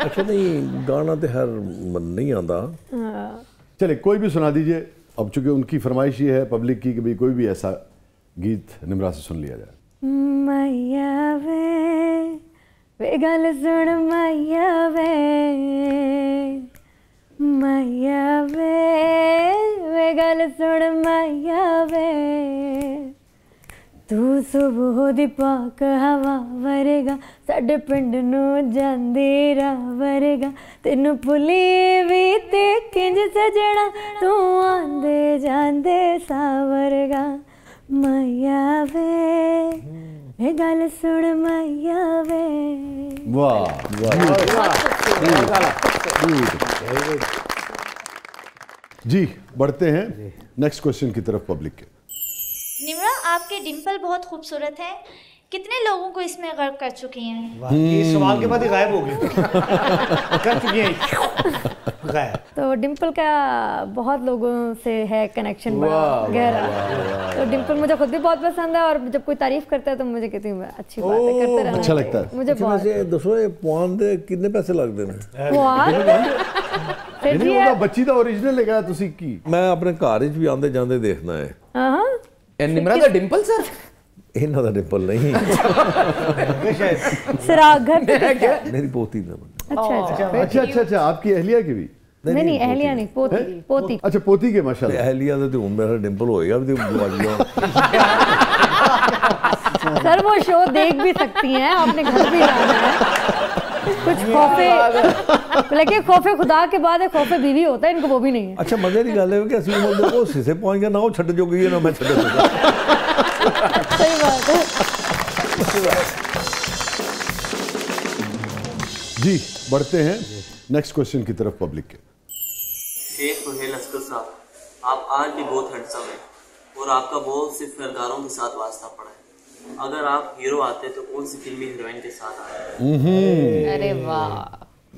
अच्छा नहीं गाना तो हर मन नहीं आता चलिए कोई भी सुना दीजिए अब चूंकि उनकी फरमाइश ये है पब्लिक की कि भाई कोई भी ऐसा गीत निमरा से सुन लिया जाए मैया वे वे गल सुन मैया वे સણમાઈ આવે ਤੂੰ ਸੁਬਹ ਦੀ ਪਾਕ ਹਵਾ ਵਰੇਗਾ ਸਾਡੇ ਪਿੰਡ ਨੂੰ ਜਾਂਦੀ ਰਾਹ ਵਰੇਗਾ। ਤੈਨੂੰ ਭੁੱਲੀ ਵੀ ਤੇ ਕਿੰਜ ਸਜਣਾ ਤੂੰ ਆਂਦੇ ਜਾਂਦੇ ਸਾਵਰਗਾ ਮਾਇਆ ਵੇ ਇਹ ਗੱਲ ਸੁਣ ਮਾਇਆ ਵੇ ਵਾਹ। ਜੀ। बढ़ते हैं नेक्स्ट क्वेश्चन की तरफ़ पब्लिक के। निमरा आपके डिम्पल बहुत खूबसूरत हैं। कितने लोगों को इसमें गर्व कर चुकी हैं? सवाल के बाद ही गायब हो गई कर चुकी हैं। गायब तो डिम्पल का बहुत लोगों से है कनेक्शन बड़ा गहरा तो डिम्पल मुझे खुद भी बहुत पसंद है और जब कोई तारीफ करता है तो मुझे कहती हूँ अच्छी बात है करते रहना अच्छा लगता है। चाहिए। मुझे अच्छा बहुत वैसे दसो ये पौन दे कितने पैसे लगते हैं बहुत फिर नहीं जी ਉਹਦਾ ਬੱਚੀ ਦਾ ओरिजिनल ਹੈਗਾ ਤੁਸੀਂ ਕੀ ਮੈਂ ਆਪਣੇ ਘਰ ਵਿੱਚ ਵੀ ਆਂਦੇ ਜਾਂਦੇ ਦੇਖਣਾ ਹੈ हाँ ਇਹ ਨਿਮਰਾ ਦਾ ਡਿੰਪਲ ਸਰ ਇਹਨਾਂ ਦਾ ਡਿੰਪਲ ਨਹੀਂ सिराग घर पे किसका? ਮੇਰੀ ਪੋਤੀ ਦਾ अच्छा अच्छा अच्छा अच्छा अच्छा आपकी अहलिया की भी नहीं नहीं अहलिया नहीं पोती पोती अच्छा पोती के माशाल्लाह ਅਹਲੀਆ ਦਾ ਤੇ ਹੁਣ ਮੇਰਾ ਡਿੰਪਲ ਹੋਏਗਾ ਵੀ ਤੇ ਜਵਾਨੀਆਂ सर वो शो देख भी सकती हैं आपने घर भी जाना है कुछ खौफे लेकिन खौफे खुदा के बाद है खौफे बीवी होता है इनको वो भी नहीं है ਅੱਛਾ ਮਜ਼ੇ ਦੀ ਗੱਲ ਹੈ ਕਿ ਅਸੀਂ ਉਹ ਦੇਖੋ ਸਿਸੇ ਪਹੁੰਚ ਗਏ ਨਾ ਉਹ ਛੱਡ ਜੋ ਗਈ ਹੈ ਨਾ ਮੈਂ ਛੱਡ ਸਕਦਾ सही बात है जी बढ़ते हैं नेक्स्ट क्वेश्चन की तरफ पब्लिक के शेख सुहेल अस्कर साहब। आप आज भी बहुत हैंडसम हैं और आपका बहुत से फनकारों के साथ वास्ता पड़ा है। अगर आप हीरो आते तो कौन सी फिल्मी हीरोइन के साथ आते अरे वाह।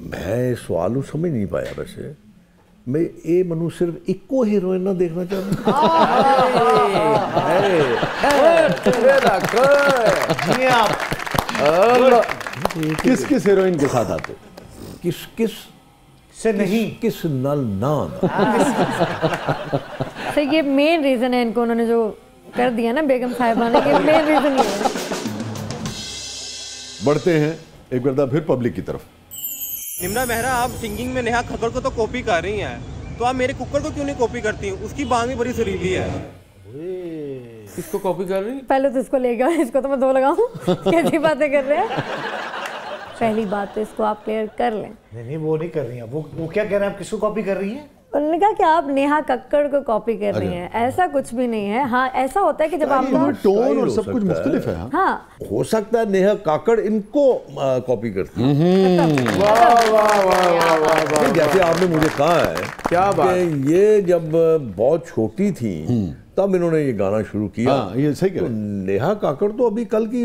मैं सवाल समझ नहीं पाया वैसे। मैं ये मनु सिर्फ़ इको हीरोइन ना देखना चाहता किस किस हीरोइन के साथ आते? किस किस से नहीं। किस नल ना। तो ये मेन रीज़न है इनको उन्होंने जो कर दिया ना बेगम साहिबा ने कि मेन रीज़न ये बढ़ते हैं एक बार फिर पब्लिक की तरफ़। निम्रा मेहरा आप सिंगिंग में नेहा खक्कर को तो कॉपी कर रही हैं। तो आप मेरे कुकर को क्यों नहीं कॉपी करती उसकी बांग भी बड़ी सुरीली है। इसको कॉपी कर रही? पहले तो इसको ले गया इसको तो मैं दो लगाऊँ। कैसी बातें कर रहे हैं? पहली बात तो इसको आप क्लियर कर लें। नहीं नहीं वो नहीं कर रही हैं। वो वो क्या कह रहे हैं? आप किसको कॉपी कर रही हैं? उन्होंने कहा कि आप नेहा कक्कड़ को कॉपी कर रही हैं। ऐसा कुछ भी नहीं है। हाँ ऐसा होता है कि जब आपका टोन और सब कुछ मुख्तलिफ़ है। हाँ। हाँ। हो। सकता है नेहा काकड़ इनको कॉपी करती है। जैसे आपने मुझे कहा है क्या बात? ये जब बहुत छोटी थी तब इन्होंने ये गाना शुरू किया। हाँ ये सही कह तो। नेहा काकड़ तो अभी कल की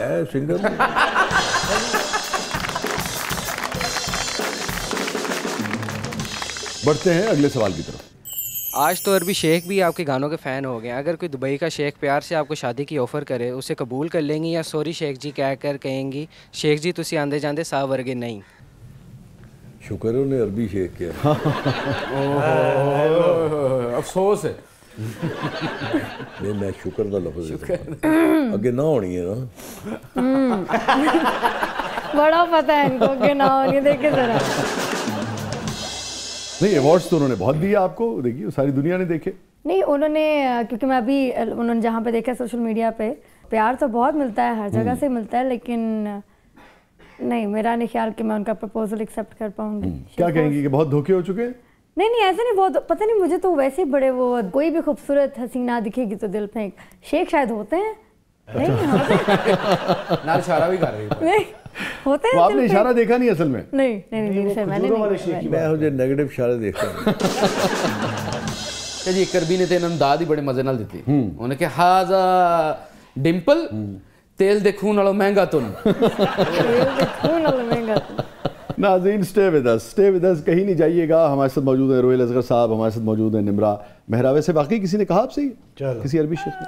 है सिंगर। बढ़ते हैं अगले सवाल की तरफ़। आज तो अरबी शेख भी आपके गानों के फ़ैन हो गए अगर कोई दुबई का शेख प्यार से आपको शादी की ऑफ़र करे उसे कबूल कर लेंगी या सॉरी शेख जी कह कर कहेंगी शेख जी तुसी आंदे जांदे सा वर्गे नहीं शुक्र है उन्हें अरबी शेख किया। अफसोस है। नहीं मैं शुक्र का लफ्ज अगे ना होनी है ना। बड़ा पता है इनको कि ना होनी देखे जरा। नहीं अवार्ड्स तो उन्होंने बहुत दिए आपको। देखिए सारी दुनिया ने देखे। नहीं उन्होंने क्योंकि मैं अभी उन्होंने जहाँ पे देखा सोशल मीडिया पे प्यार तो बहुत मिलता है हर जगह से मिलता है लेकिन नहीं मेरा नहीं ख्याल कि मैं उनका प्रपोजल एक्सेप्ट कर पाऊँगी। क्या कहेंगी कि बहुत धोखे हो चुके हैं? नहीं नहीं ऐसे नहीं बहुत पता नहीं मुझे तो वैसे ही बड़े वो कोई भी खूबसूरत हसीना दिखेगी तो दिल फेंक। शेख शायद होते हैं। नहीं होते ना भी कर रही नहीं होते हैं वो आपने दिल फेंक। इशारा देखा नहीं असल में नहीं नहीं नहीं, नहीं सर मैंने खजूरों वाले नहीं शेख की मैं मुझे नेगेटिव इशारे देखता हूँ ਤੇ ਜੀ ਕਰਬੀ ਨੇ ਤੇ ਇਹਨਾਂ ਨੂੰ ਦਾਦ ਹੀ ਬੜੇ ਮਜ਼ੇ ਨਾਲ ਦਿੱਤੀ ਉਹਨੇ ਕਿਹਾ ਹਾਜ਼ਾ ਡਿੰਪਲ ਤੇਲ ਦੇ ਖੂਨ ਨਾਲੋਂ ਮਹਿੰਗਾ ਤੁਨ खून वाला महंगा तो। नाजीन stay with us stay with us कहीं नहीं जाइएगा हमारे साथ मौजूद है रोहिल असगर साहब हमारे साथ मौजूद है निमरा मेहरा वैसे बाकी किसी ने कहा आपसे ही? चलो। किसी अरबी शेख ने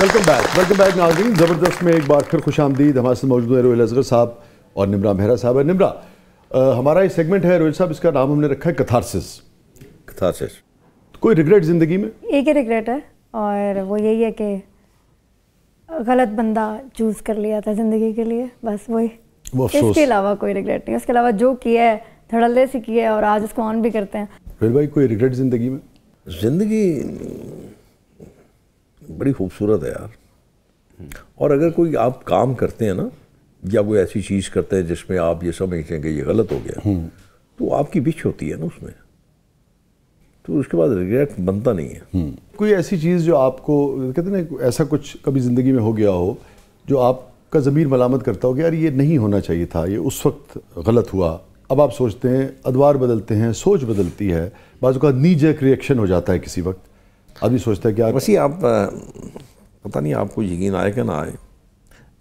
वेलकम बैक वेलकम बैक नाजीन ज़बरदस्त में एक बार फिर खुश आमदीद हमारे साथ मौजूद है रोहिल असगर साहब और निमरा मेहरा साहब है निमरा अ, हमारा ये सेगमेंट है रोहिल साहब इसका नाम हमने रखा है कथारसिस कथारसिस कोई रिग्रेट ज़िंदगी में एक ही रिग्रेट है और वो यही है कि गलत बंदा चूज़ कर लिया था ज़िंदगी के लिए बस वही वो इसके अलावा कोई रिग्रेट नहीं उसके अलावा जो किया है धड़ल्ले से किया है और आज उसको ऑन भी करते हैं रोहिल भाई कोई रिग्रेट ज़िंदगी में ज़िंदगी बड़ी खूबसूरत है यार। और अगर कोई आप काम करते हैं ना या कोई ऐसी चीज़ करते हैं जिसमें आप ये समझते हैं कि ये गलत हो गया तो आपकी विश होती है ना उसमें। तो उसके बाद रिग्रेट बनता नहीं है। कोई ऐसी चीज़ जो आपको कहते हैं ना ऐसा कुछ कभी ज़िंदगी में हो गया हो जो आपका ज़मीर मलामत करता हो कि यार ये नहीं होना चाहिए था ये उस वक्त गलत हुआ। अब आप सोचते हैं अदवार बदलते हैं सोच बदलती है बाजू का नी जैक रिएक्शन हो जाता है किसी वक्त। आदमी सोचता है कि यार वैसे आप पता नहीं आपको यकीन आए कि ना आए।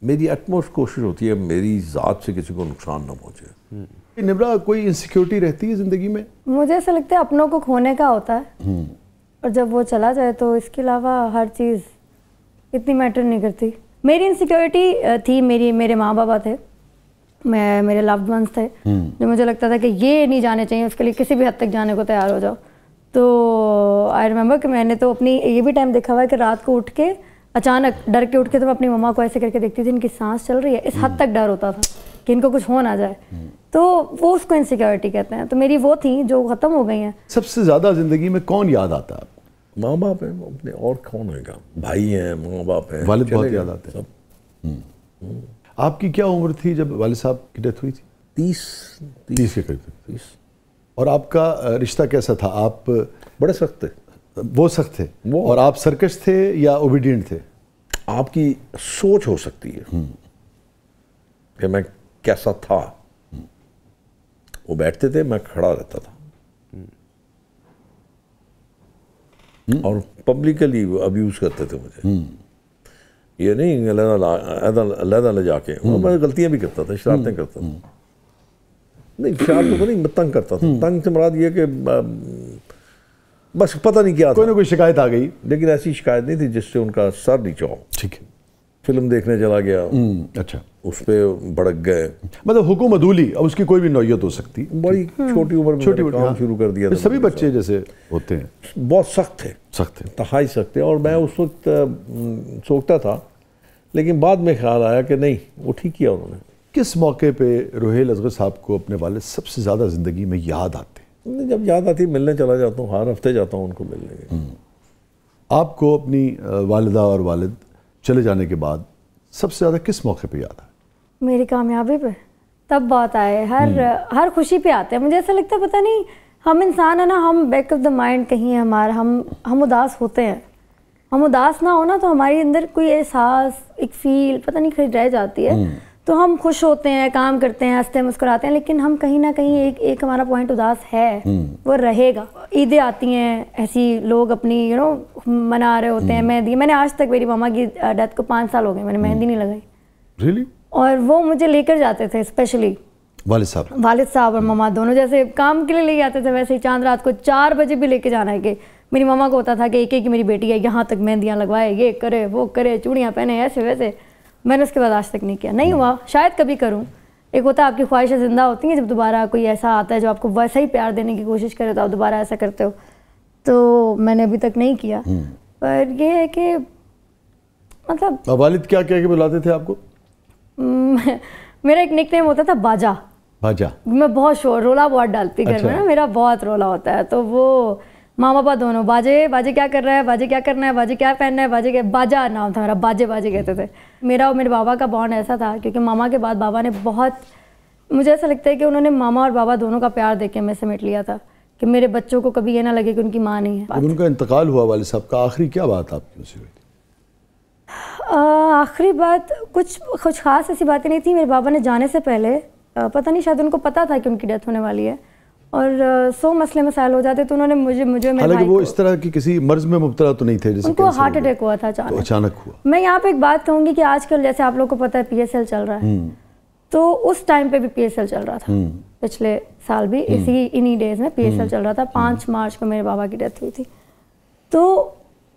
मेरी अटमोस्ट कोशिश होती है मेरी ज़ात से किसी को नुकसान ना पहुँचे। निबरा कोई इनसिक्योरिटी रहती है ज़िंदगी में? मुझे ऐसा लगता है अपनों को खोने का होता है। और जब वो चला जाए तो इसके अलावा हर चीज़ इतनी मैटर नहीं करती। मेरी इनसिक्योरिटी थी मेरी मेरे माँ बाबा थे। मैं मेरे लव्ड वंस थे। जो मुझे लगता था कि ये नहीं जाने चाहिए उसके लिए किसी भी हद तक जाने को तैयार हो जाओ। तो आई रिमेंबर कि मैंने तो अपनी ये भी टाइम देखा हुआ है कि रात को उठ के अचानक डर के उठ के तो मैं अपनी मम्मा को ऐसे करके देखती थी इनकी सांस चल रही है। इस हद तक डर होता था कि इनको कुछ हो ना जाए। तो वो उसको इनसिक्योरिटी कहते हैं। तो मेरी वो थी जो ख़त्म हो गई हैं। सबसे ज़्यादा ज़िंदगी में कौन याद आता है? आपको? माँ बाप हैं अपने और कौन होगा भाई हैं माँ बाप हैं वालिद बहुत याद आते हैं। सब। आपकी क्या उम्र थी जब वालिद साहब की डेथ हुई थी? तीस। तीस के करीब। तीस। और आपका रिश्ता कैसा था? आप बड़े सख्त थे। वो सख्त थे? वो- और आप सर्कस थे या ओबीडियंट थे? आपकी सोच हो सकती है कि मैं कैसा था। वो बैठते थे मैं खड़ा रहता था। और पब्लिकली अब्यूज करते थे मुझे। ये नहीं अलहदा ले जाके। मैं गलतियाँ भी करता था शरारतें करता था। नहीं शरारतों तो नहीं मैं तंग करता था। तंग से मुराद ये कि बस पता नहीं क्या कोई ना कोई शिकायत आ गई। लेकिन ऐसी शिकायत नहीं थी जिससे उनका सर नीचा हो। ठीक है। फ़िल्म देखने चला गया। अच्छा। उस पर भड़क गए। मतलब हुकुम अदूली अब उसकी कोई भी नौयत हो सकती। बड़ी छोटी उम्र में छोटी उम्र, काम हाँ। शुरू कर दिया था सभी बच्चे जैसे होते हैं। बहुत सख्त थे। सख्त है तहाई सख्त थे। और मैं उस वक्त सोचता था। लेकिन बाद में ख्याल आया कि नहीं वो ठीक किया उन्होंने। किस मौके पे रोहेल असगर साहब को अपने वाले सबसे ज़्यादा ज़िंदगी में याद आते हैं? जब याद आती मिलने चला जाता हूँ हर हफ़्ते जाता हूँ उनको मिलने। आपको अपनी वालिदा और वालिद चले जाने के बाद सबसे ज़्यादा किस मौके पे याद आया मेरी कामयाबी पे। तब बात आए हर हर खुशी पे आते हैं। मुझे ऐसा लगता है पता नहीं हम इंसान है ना हम बैक ऑफ़ द माइंड कहीं है हमारा हम हम उदास होते हैं। हम उदास ना हो ना तो हमारे अंदर कोई एहसास एक फील पता नहीं कहीं रह जाती है। तो हम खुश होते हैं काम करते हैं हँसते मुस्कुराते हैं लेकिन हम कहीं ना कहीं एक एक हमारा पॉइंट उदास है। वो रहेगा। ईदें आती हैं ऐसी लोग अपनी यू नो मना रहे होते हैं मेहंदी। मैंने आज तक मेरी मामा की डेथ को पाँच साल हो गए मैंने मेहंदी नहीं लगाई। रियली और वो मुझे लेकर जाते थे स्पेशली वालिद साहब। वालिद साहब और मामा दोनों जैसे काम के लिए ले जाते थे वैसे ही चाँद रात को चार बजे भी लेके जाना है कि मेरी मामा को होता था कि एक एक की मेरी बेटी है यहाँ तक मेहंदियाँ लगवाए ये करे वो करे चूड़ियाँ पहने ऐसे वैसे मैंने उसके बाद आज तक नहीं किया। नहीं हुआ। शायद कभी करूँ। एक होता है आपकी ख्वाहिशें ज़िंदा होती हैं जब दोबारा कोई ऐसा आता है जो आपको वैसा ही प्यार देने की कोशिश करे तो आप दोबारा ऐसा करते हो। तो मैंने अभी तक नहीं किया। पर ये है कि मतलब वालिद क्या क्या के बुलाते थे आपको? हम्म, मेरा एक निकनेम होता था बाजा। बाजा। मैं बहुत शोर रोला बहुत डालती घर में अच्छा। ना मेरा बहुत रोला होता है। तो वो माँ पापा दोनों बाजे बाजे क्या कर रहा है बाजे क्या करना है बाजे क्या पहनना है बाजे क्या बाजा नाम था मेरा बाजे बाजे कहते थे। मेरा और मेरे बाबा का बॉन्ड ऐसा था क्योंकि मामा के बाद बाबा ने बहुत मुझे ऐसा लगता है कि उन्होंने मामा और बाबा दोनों का प्यार देख के मैं समेट लिया था कि मेरे बच्चों को कभी ये ना लगे कि उनकी माँ नहीं है। उनका इंतकाल हुआ वाले साहब का आखिरी क्या बात आपकी उनसे हुई थी आखिरी बात कुछ कुछ खास ऐसी बातें नहीं थी। मेरे बाबा ने जाने से पहले आ, पता नहीं शायद उनको पता था कि उनकी डेथ होने वाली है। और सौ मसले मसाइल हो जाते तो उन्होंने मुझे मुझे मेरे हालाँकि वो इस तरह की किसी मर्ज में मुब्तला तो नहीं थे जैसे उनको हार्ट अटैक हुआ था अचानक तो अचानक। हुआ। मैं यहाँ पे एक बात कहूँगी कि आजकल जैसे आप लोग को पता है पीएसएल चल रहा है। तो उस टाइम पे भी पीएसएल चल रहा था। पिछले साल भी इसी इन्हीं डेज़ में पीएसएल चल रहा था। पाँच मार्च को मेरे बाबा की डेथ हुई थी। तो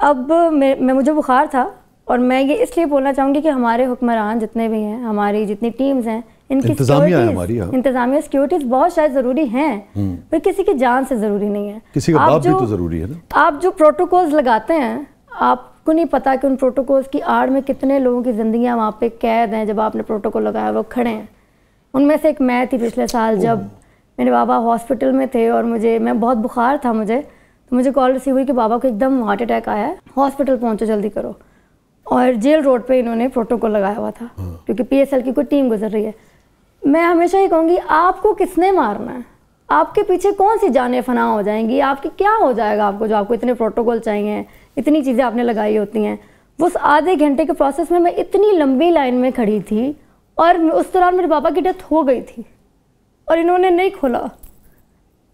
अब मैं मुझे बुखार था और मैं ये इसलिए बोलना चाहूँगी कि हमारे हुक्मरान जितने भी हैं हमारी जितनी टीम्स हैं इनकी इंतज़ामिया हमारी, हाँ। इंतज़ामिया सिक्योरिटीज बहुत शायद ज़रूरी हैं पर किसी की जान से ज़रूरी नहीं है। किसी का बाप भी तो ज़रूरी है ना। आप जो प्रोटोकॉल्स लगाते हैं आपको नहीं पता कि उन प्रोटोकॉल्स की आड़ में कितने लोगों की ज़िंदगियाँ वहाँ पे कैद हैं जब आपने प्रोटोकॉल लगाया वो खड़े हैं। उनमें से एक मैं थी पिछले साल जब मेरे बाबा हॉस्पिटल में थे और मुझे मैं बहुत बुखार था मुझे तो मुझे कॉल रिसीव हुई कि बाबा को एकदम हार्ट अटैक आया है हॉस्पिटल पहुँचो जल्दी करो। और जेल रोड पे इन्होंने प्रोटोकॉल लगाया हुआ था क्योंकि पीएसएल की कोई टीम गुजर रही है। मैं हमेशा ही कहूँगी, आपको किसने मारना है? आपके पीछे कौन सी जाने फना हो जाएँगी? आपकी क्या हो जाएगा आपको जो आपको इतने प्रोटोकॉल चाहिए इतनी चीज़ें आपने लगाई होती हैं? वो उस आधे घंटे के प्रोसेस में मैं इतनी लंबी लाइन में खड़ी थी और उस दौरान मेरे बाबा की डेथ हो गई थी और इन्होंने नहीं खोला।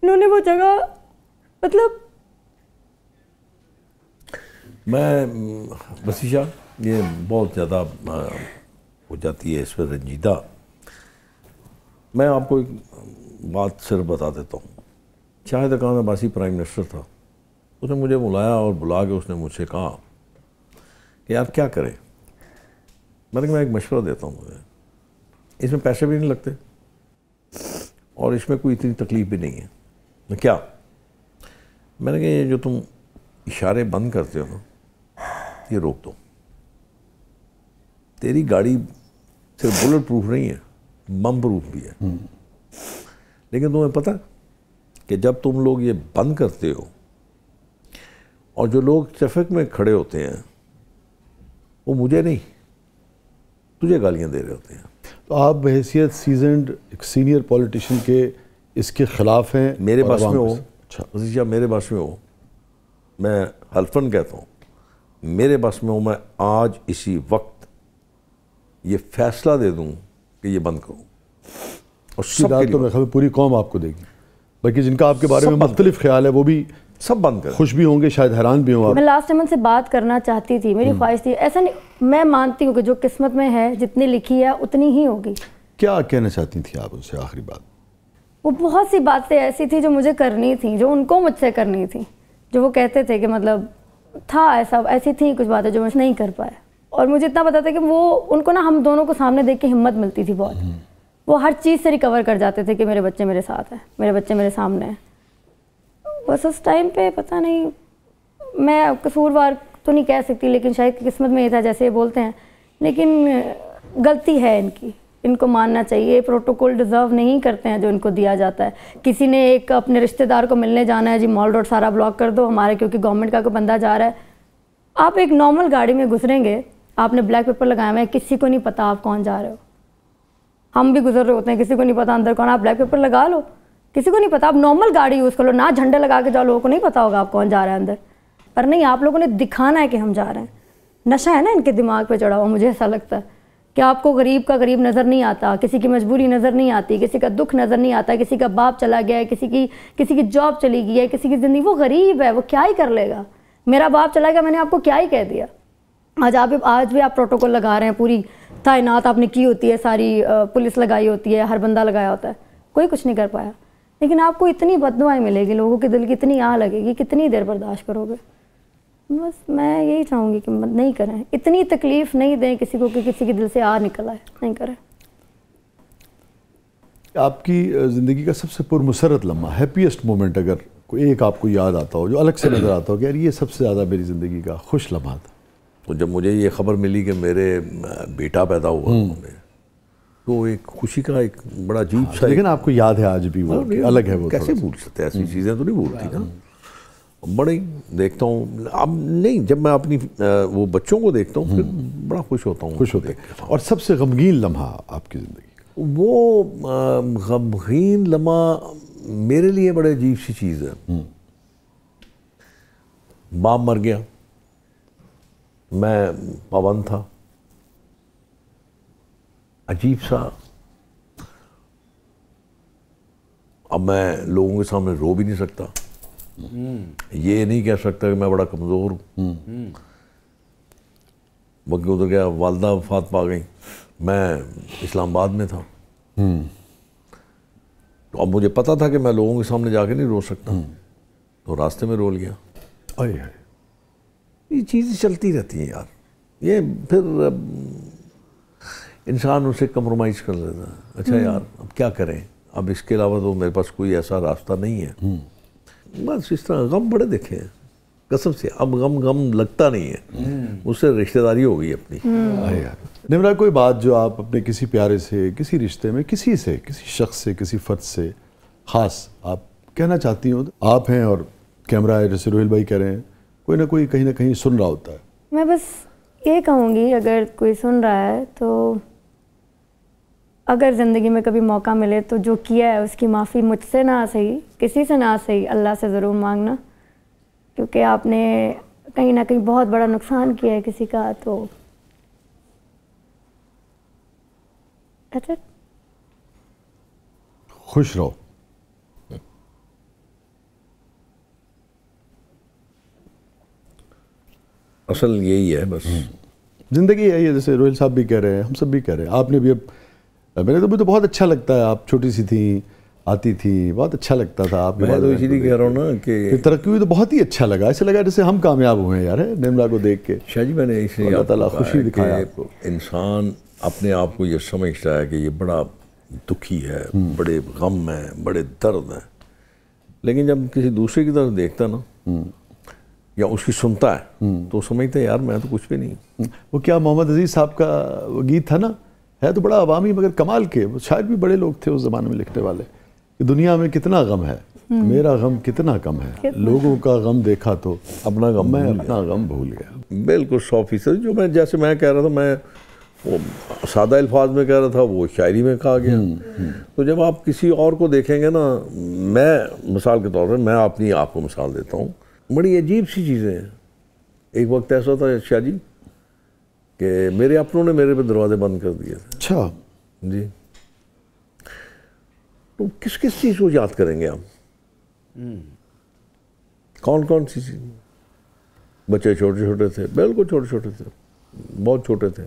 इन्होंने वो जगह मतलब मैं, वसीशा, ये बहुत ज़्यादा हो जाती है इस पर रंजीदा। मैं आपको एक बात सिर्फ़ बता देता हूँ। शाहिद खान अब्बासी प्राइम मिनिस्टर था। उसने मुझे बुलाया और बुला के उसने मुझसे कहा कि यार क्या करें? मैंने कहा, मैं एक मशवरा देता हूँ मुझे इसमें पैसे भी नहीं लगते और इसमें कोई इतनी तकलीफ़ भी नहीं है। मैं क्या? मैंने कहा, ये जो तुम इशारे बंद करते हो ना, ये रोक दो। तेरी गाड़ी सिर्फ़ बुलेट प्रूफ नहीं है। बम प्रूफ भी है। लेकिन तुम्हें पता कि जब तुम लोग ये बंद करते हो और जो लोग ट्रैफ़िक में खड़े होते हैं वो मुझे नहीं तुझे गालियाँ दे रहे होते हैं। तो आप बहसीत सीजनड एक सीनियर पॉलिटिशियन के इसके खिलाफ हैं मेरे पास में हो। अच्छा। मेरे पास में हो। मैं हल्फन कहता हूँ। मेरे पास में हो मैं आज इसी वक्त ये फैसला दे दूँ कि ये बंद करूँ। और रात तो मेरे पूरी कौम आपको देगी। बल्कि जिनका आपके बारे में मुख्तलिफ़ ख्याल है वो भी सब बंद करें। खुश भी होंगे शायद हैरान भी हों मैं लास्ट टाइम उनसे बात करना चाहती थी मेरी ख्वाहिश थी। ऐसा नहीं मैं मानती हूँ कि जो किस्मत में है जितनी लिखी है उतनी ही होगी। क्या कहना चाहती थी आप उनसे? आखिरी बात। वो बहुत सी बातें ऐसी थी जो मुझे करनी थी जो उनको मुझसे करनी थी जो वो कहते थे कि मतलब था ऐसा ऐसी थी कुछ बातें जो मैं नहीं कर पाया। और मुझे इतना पता था कि वो उनको ना हम दोनों को सामने देख के हिम्मत मिलती थी बहुत। वो हर चीज़ से रिकवर कर जाते थे कि मेरे बच्चे मेरे साथ हैं मेरे बच्चे मेरे सामने हैं। बस उस टाइम पे पता नहीं मैं कसूरवार तो नहीं कह सकती लेकिन शायद किस्मत में ये था जैसे ये बोलते हैं। लेकिन गलती है इनकी। इनको मानना चाहिए प्रोटोकॉल डिज़र्व नहीं करते हैं जो इनको दिया जाता है। किसी ने एक अपने रिश्तेदार को मिलने जाना है जी मॉल रोड सारा ब्लॉक कर दो हमारे क्योंकि गवर्नमेंट का कोई बंदा जा रहा है। आप एक नॉर्मल गाड़ी में गुजरेंगे आपने ब्लैक पेपर लगाया हुआ है, किसी को नहीं पता आप कौन जा रहे हो। हम भी गुजर रहे होते हैं, किसी को नहीं पता अंदर कौन आप ब्लैक पेपर लगा लो। किसी को नहीं पता, आप नॉर्मल गाड़ी यूज़ कर लो। ना झंडे लगा के जाओ, लोगों को नहीं पता होगा आप कौन जा रहे हैं अंदर। पर नहीं, आप लोगों ने दिखाना है कि हम जा रहे हैं। नशा है ना इनके दिमाग पे चढ़ा हुआ, मुझे ऐसा लगता है। कि आपको गरीब का गरीब नज़र नहीं आता, किसी की मजबूरी नज़र नहीं आती, किसी का दुख नज़र नहीं आता, किसी का बाप चला गया है, किसी की किसी की जॉब चली गई है, किसी की ज़िंदगी, वो गरीब है, वो क्या ही कर लेगा? मेरा बाप चला गया, मैंने आपको क्या ही कह दिया? आज आप, आज भी आप प्रोटोकॉल लगा रहे हैं, पूरी तैनात आपने की होती है, सारी पुलिस लगाई होती है, हर बंदा लगाया होता है। कोई कुछ नहीं कर पाया। लेकिन आपको इतनी बददुआएँ मिलेगी, लोगों के दिल की इतनी आह लगेगी, कितनी देर बर्दाश्त करोगे? बस मैं यही चाहूँगी कि नहीं करें। इतनी तकलीफ़ नहीं दें किसी को कि किसी के दिल से आ निकल आए। नहीं करें। आपकी ज़िंदगी का सबसे पुरमसरत लम्हा हैप्पीएस्ट मोमेंट अगर कोई, एक आपको याद आता हो, जो अलग से नज़र आता हो कि यार ये सबसे ज़्यादा मेरी ज़िंदगी का खुश लम्हा था। तो जब मुझे ये खबर मिली कि मेरे बेटा पैदा हुआ हमें तो एक खुशी का एक बड़ा अजीब सा लेकिन आपको याद है आज भी वो अलग है वो कैसे भूल सकते ऐसी चीज़ें तो नहीं भूलती ना। बड़े देखता हूँ अब नहीं जब मैं अपनी वो बच्चों को देखता हूँ फिर बड़ा खुश होता हूँ। खुश होते और सबसे गमगीन लम्हा आपकी ज़िंदगी? वो गमगीन लम्हा मेरे लिए बड़े अजीब सी चीज़ है। बाप मर गया। मैं पवन था। अजीब सा। अब मैं लोगों के सामने रो भी नहीं सकता। ये नहीं कह सकता कि मैं बड़ा कमज़ोर हूँ। बल्कि उधर गया वालदा वफात पा गई। मैं इस्लामाबाद में था। तो अब मुझे पता था कि मैं लोगों के सामने जाके नहीं रो सकता। तो रास्ते में रो लिया ये चीज़ें चलती रहती हैं यार। ये फिर इंसान उसे कम्प्रोमाइज़ कर लेता है। अच्छा यार अब क्या करें? अब इसके अलावा तो मेरे पास कोई ऐसा रास्ता नहीं है। बस इस तरह गम बड़े देखे हैं। कसम से अब गम गम लगता नहीं है। उससे रिश्तेदारी हो गई अपनी। यार। निमरा कोई बात जो आप अपने किसी प्यारे से किसी रिश्ते में किसी से किसी शख्स से किसी फर्द से ख़ास आप कहना चाहती हो आप हैं और कैमरा है जैसे रोहिल भाई कह रहे हैं कोई ना कोई कहीं ना कहीं सुन रहा होता है। मैं बस ये कहूँगी अगर कोई सुन रहा है तो अगर ज़िंदगी में कभी मौका मिले तो जो किया है उसकी माफ़ी मुझसे ना सही किसी से ना सही अल्लाह से ज़रूर मांगना। क्योंकि आपने कहीं ना कहीं बहुत बड़ा नुकसान किया है किसी का तो. खुश रहो। असल यही है बस। ज़िंदगी यही है जैसे रोहिल साहब भी कह रहे हैं हम सब भी कह रहे हैं। आपने भी अब मेरे तो मुझे तो बहुत अच्छा लगता है आप छोटी सी थी आती थी बहुत अच्छा लगता था आप मैं तो इसीलिए कह रहा हूँ ना कि तरक्की हुई तो बहुत ही अच्छा लगा ऐसे लगा जैसे हम कामयाब हुए हैं यार निमरा को देख के। शाह जी मैंने इसलिए अल्लाह ताला खुशी दिखाया आपको। इंसान अपने आप को ये समझता है कि ये बड़ा दुखी है बड़े गम है बड़े दर्द हैं। लेकिन जब किसी दूसरे की तरफ़ देखता ना या उसकी सुनता है तो समझता है यार मैं तो कुछ भी नहीं वो क्या मोहम्मद अज़ीज़ साहब का वो गीत था ना है तो बड़ा अवामी मगर कमाल के वो शायद भी बड़े लोग थे उस जमाने में लिखने वाले कि दुनिया में कितना गम है मेरा गम कितना कम है कितना? लोगों का गम देखा तो अपना गम मैं अपना गम भूल गया। बिल्कुल सौ फ़ीसद जो मैं जैसे मैं कह रहा था मैं वो सादा अल्फाज में कह रहा था वो शायरी में कहा गया। तो जब आप किसी और को देखेंगे ना मैं मिसाल के तौर पर मैं अपनी आपको मिसाल देता हूँ। बड़ी अजीब सी चीज़ें हैं। एक वक्त ऐसा था शाह जी कि मेरे अपनों ने मेरे पे दरवाजे बंद कर दिए थे। अच्छा। जी। तो किस किस चीज़ को याद करेंगे आप? कौन कौन सी चीज़? बच्चे छोटे छोटे थे बिल्कुल छोटे छोटे थे बहुत छोटे थे।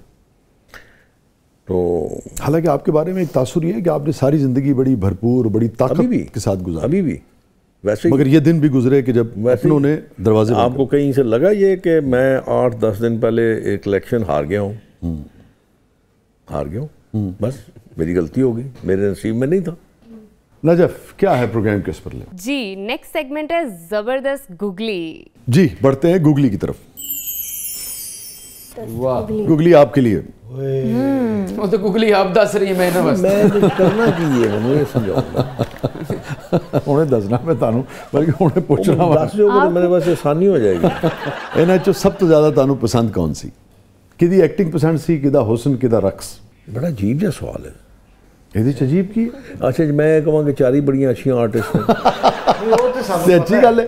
तो हालाँकि आपके बारे में एक तासुर ये है कि आपने सारी ज़िंदगी बड़ी भरपूर बड़ी ताकत भी के साथ गुजारी। अभी भी। वैसे मगर ये दिन भी गुजरे कि जब वैसे अपनों ने दरवाजे आपको कहीं से लगा ये कि मैं आठ दस दिन पहले एक इलेक्शन हार गया हूँ? हार गया हूँ। बस मेरी गलती होगी गई मेरे नसीब में नहीं था। नजफ क्या है प्रोग्राम किस पर ले? जी नेक्स्ट सेगमेंट है ज़बरदस्त गुगली। जी बढ़ते हैं गुगली की तरफ़। वाह गुगली आपके लिए वो तो गुगली आप दस रही है मैं ना बस मैं कुछ करना की है मुझे समझाऊंगा उन्हें दसना मैं तानू बल्कि उन्हें पूछना वा दस जो तो मेरे पास आसानी हो जाएगी ਇਹਨਾਂ ਚੋਂ ਸਭ ਤੋਂ ਜ਼ਿਆਦਾ ਤੁਹਾਨੂੰ ਪਸੰਦ ਕੌਣ ਸੀ ਕਿਹਦੀ ਐਕਟਿੰਗ ਪਸੰਦ ਸੀ ਕਿਹਦਾ ਹੁਸਨ ਕਿਹਦਾ ਰਕਸ बड़ा अजीब जहा सवाल है ਇਹਦੇ ਚ ਅਜੀਬ ਕੀ अच्छा जी मैं कहूँगा चार ही बड़िया अच्छी आर्टिस्ट हैं ਤੇ ਅੱਛੀ ਗੱਲ ਹੈ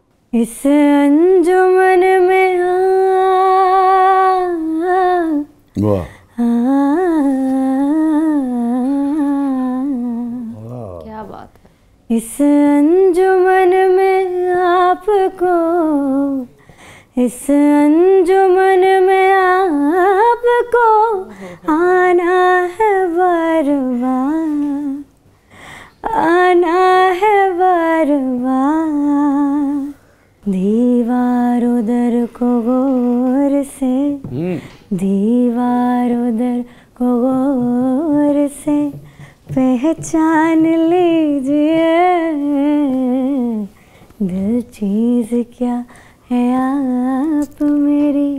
इस अंजुमन में आ, वाह। क्या बात है। इस अंजुमन में आपको इस अंजुमन में आपको आना है बार बार आना है बार बार दीवार उधर को गौर से। दीवार उधर को गौर से पहचान लीजिए। दिल चीज़ क्या है आप मेरी?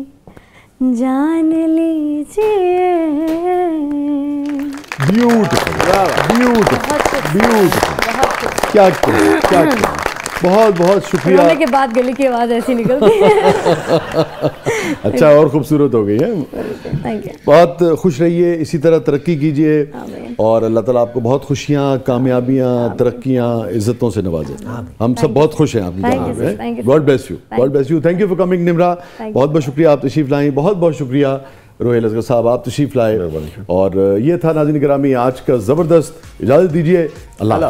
जान लीजिए। ब्यूटीफुल ब्यूटीफुल ब्यूटीफुल क्या क्या क्या क्या बहुत बहुत शुक्रिया। रोने के बाद गले की आवाज़ ऐसी निकलती है। अच्छा और खूबसूरत हो गई है। थैंक यू बहुत खुश रहिए इसी तरह तरक्की कीजिए और अल्लाह ताला आपको बहुत खुशियाँ कामयाबियाँ तरक्कियाँ इज्जतों से नवाजे। हम सब बहुत खुश हैं आपकी Thank you, जान sir. Thank you, में God bless you God bless you thank you for coming Nimra बहुत बहुत शुक्रिया आप तशीफ लाई बहुत बहुत शुक्रिया रोहेल असगर साहब आप तशीफ लाए। और ये था नाजिन ग्रामी आज का ज़बरदस्त इजाज़त दीजिए। अल्लाह।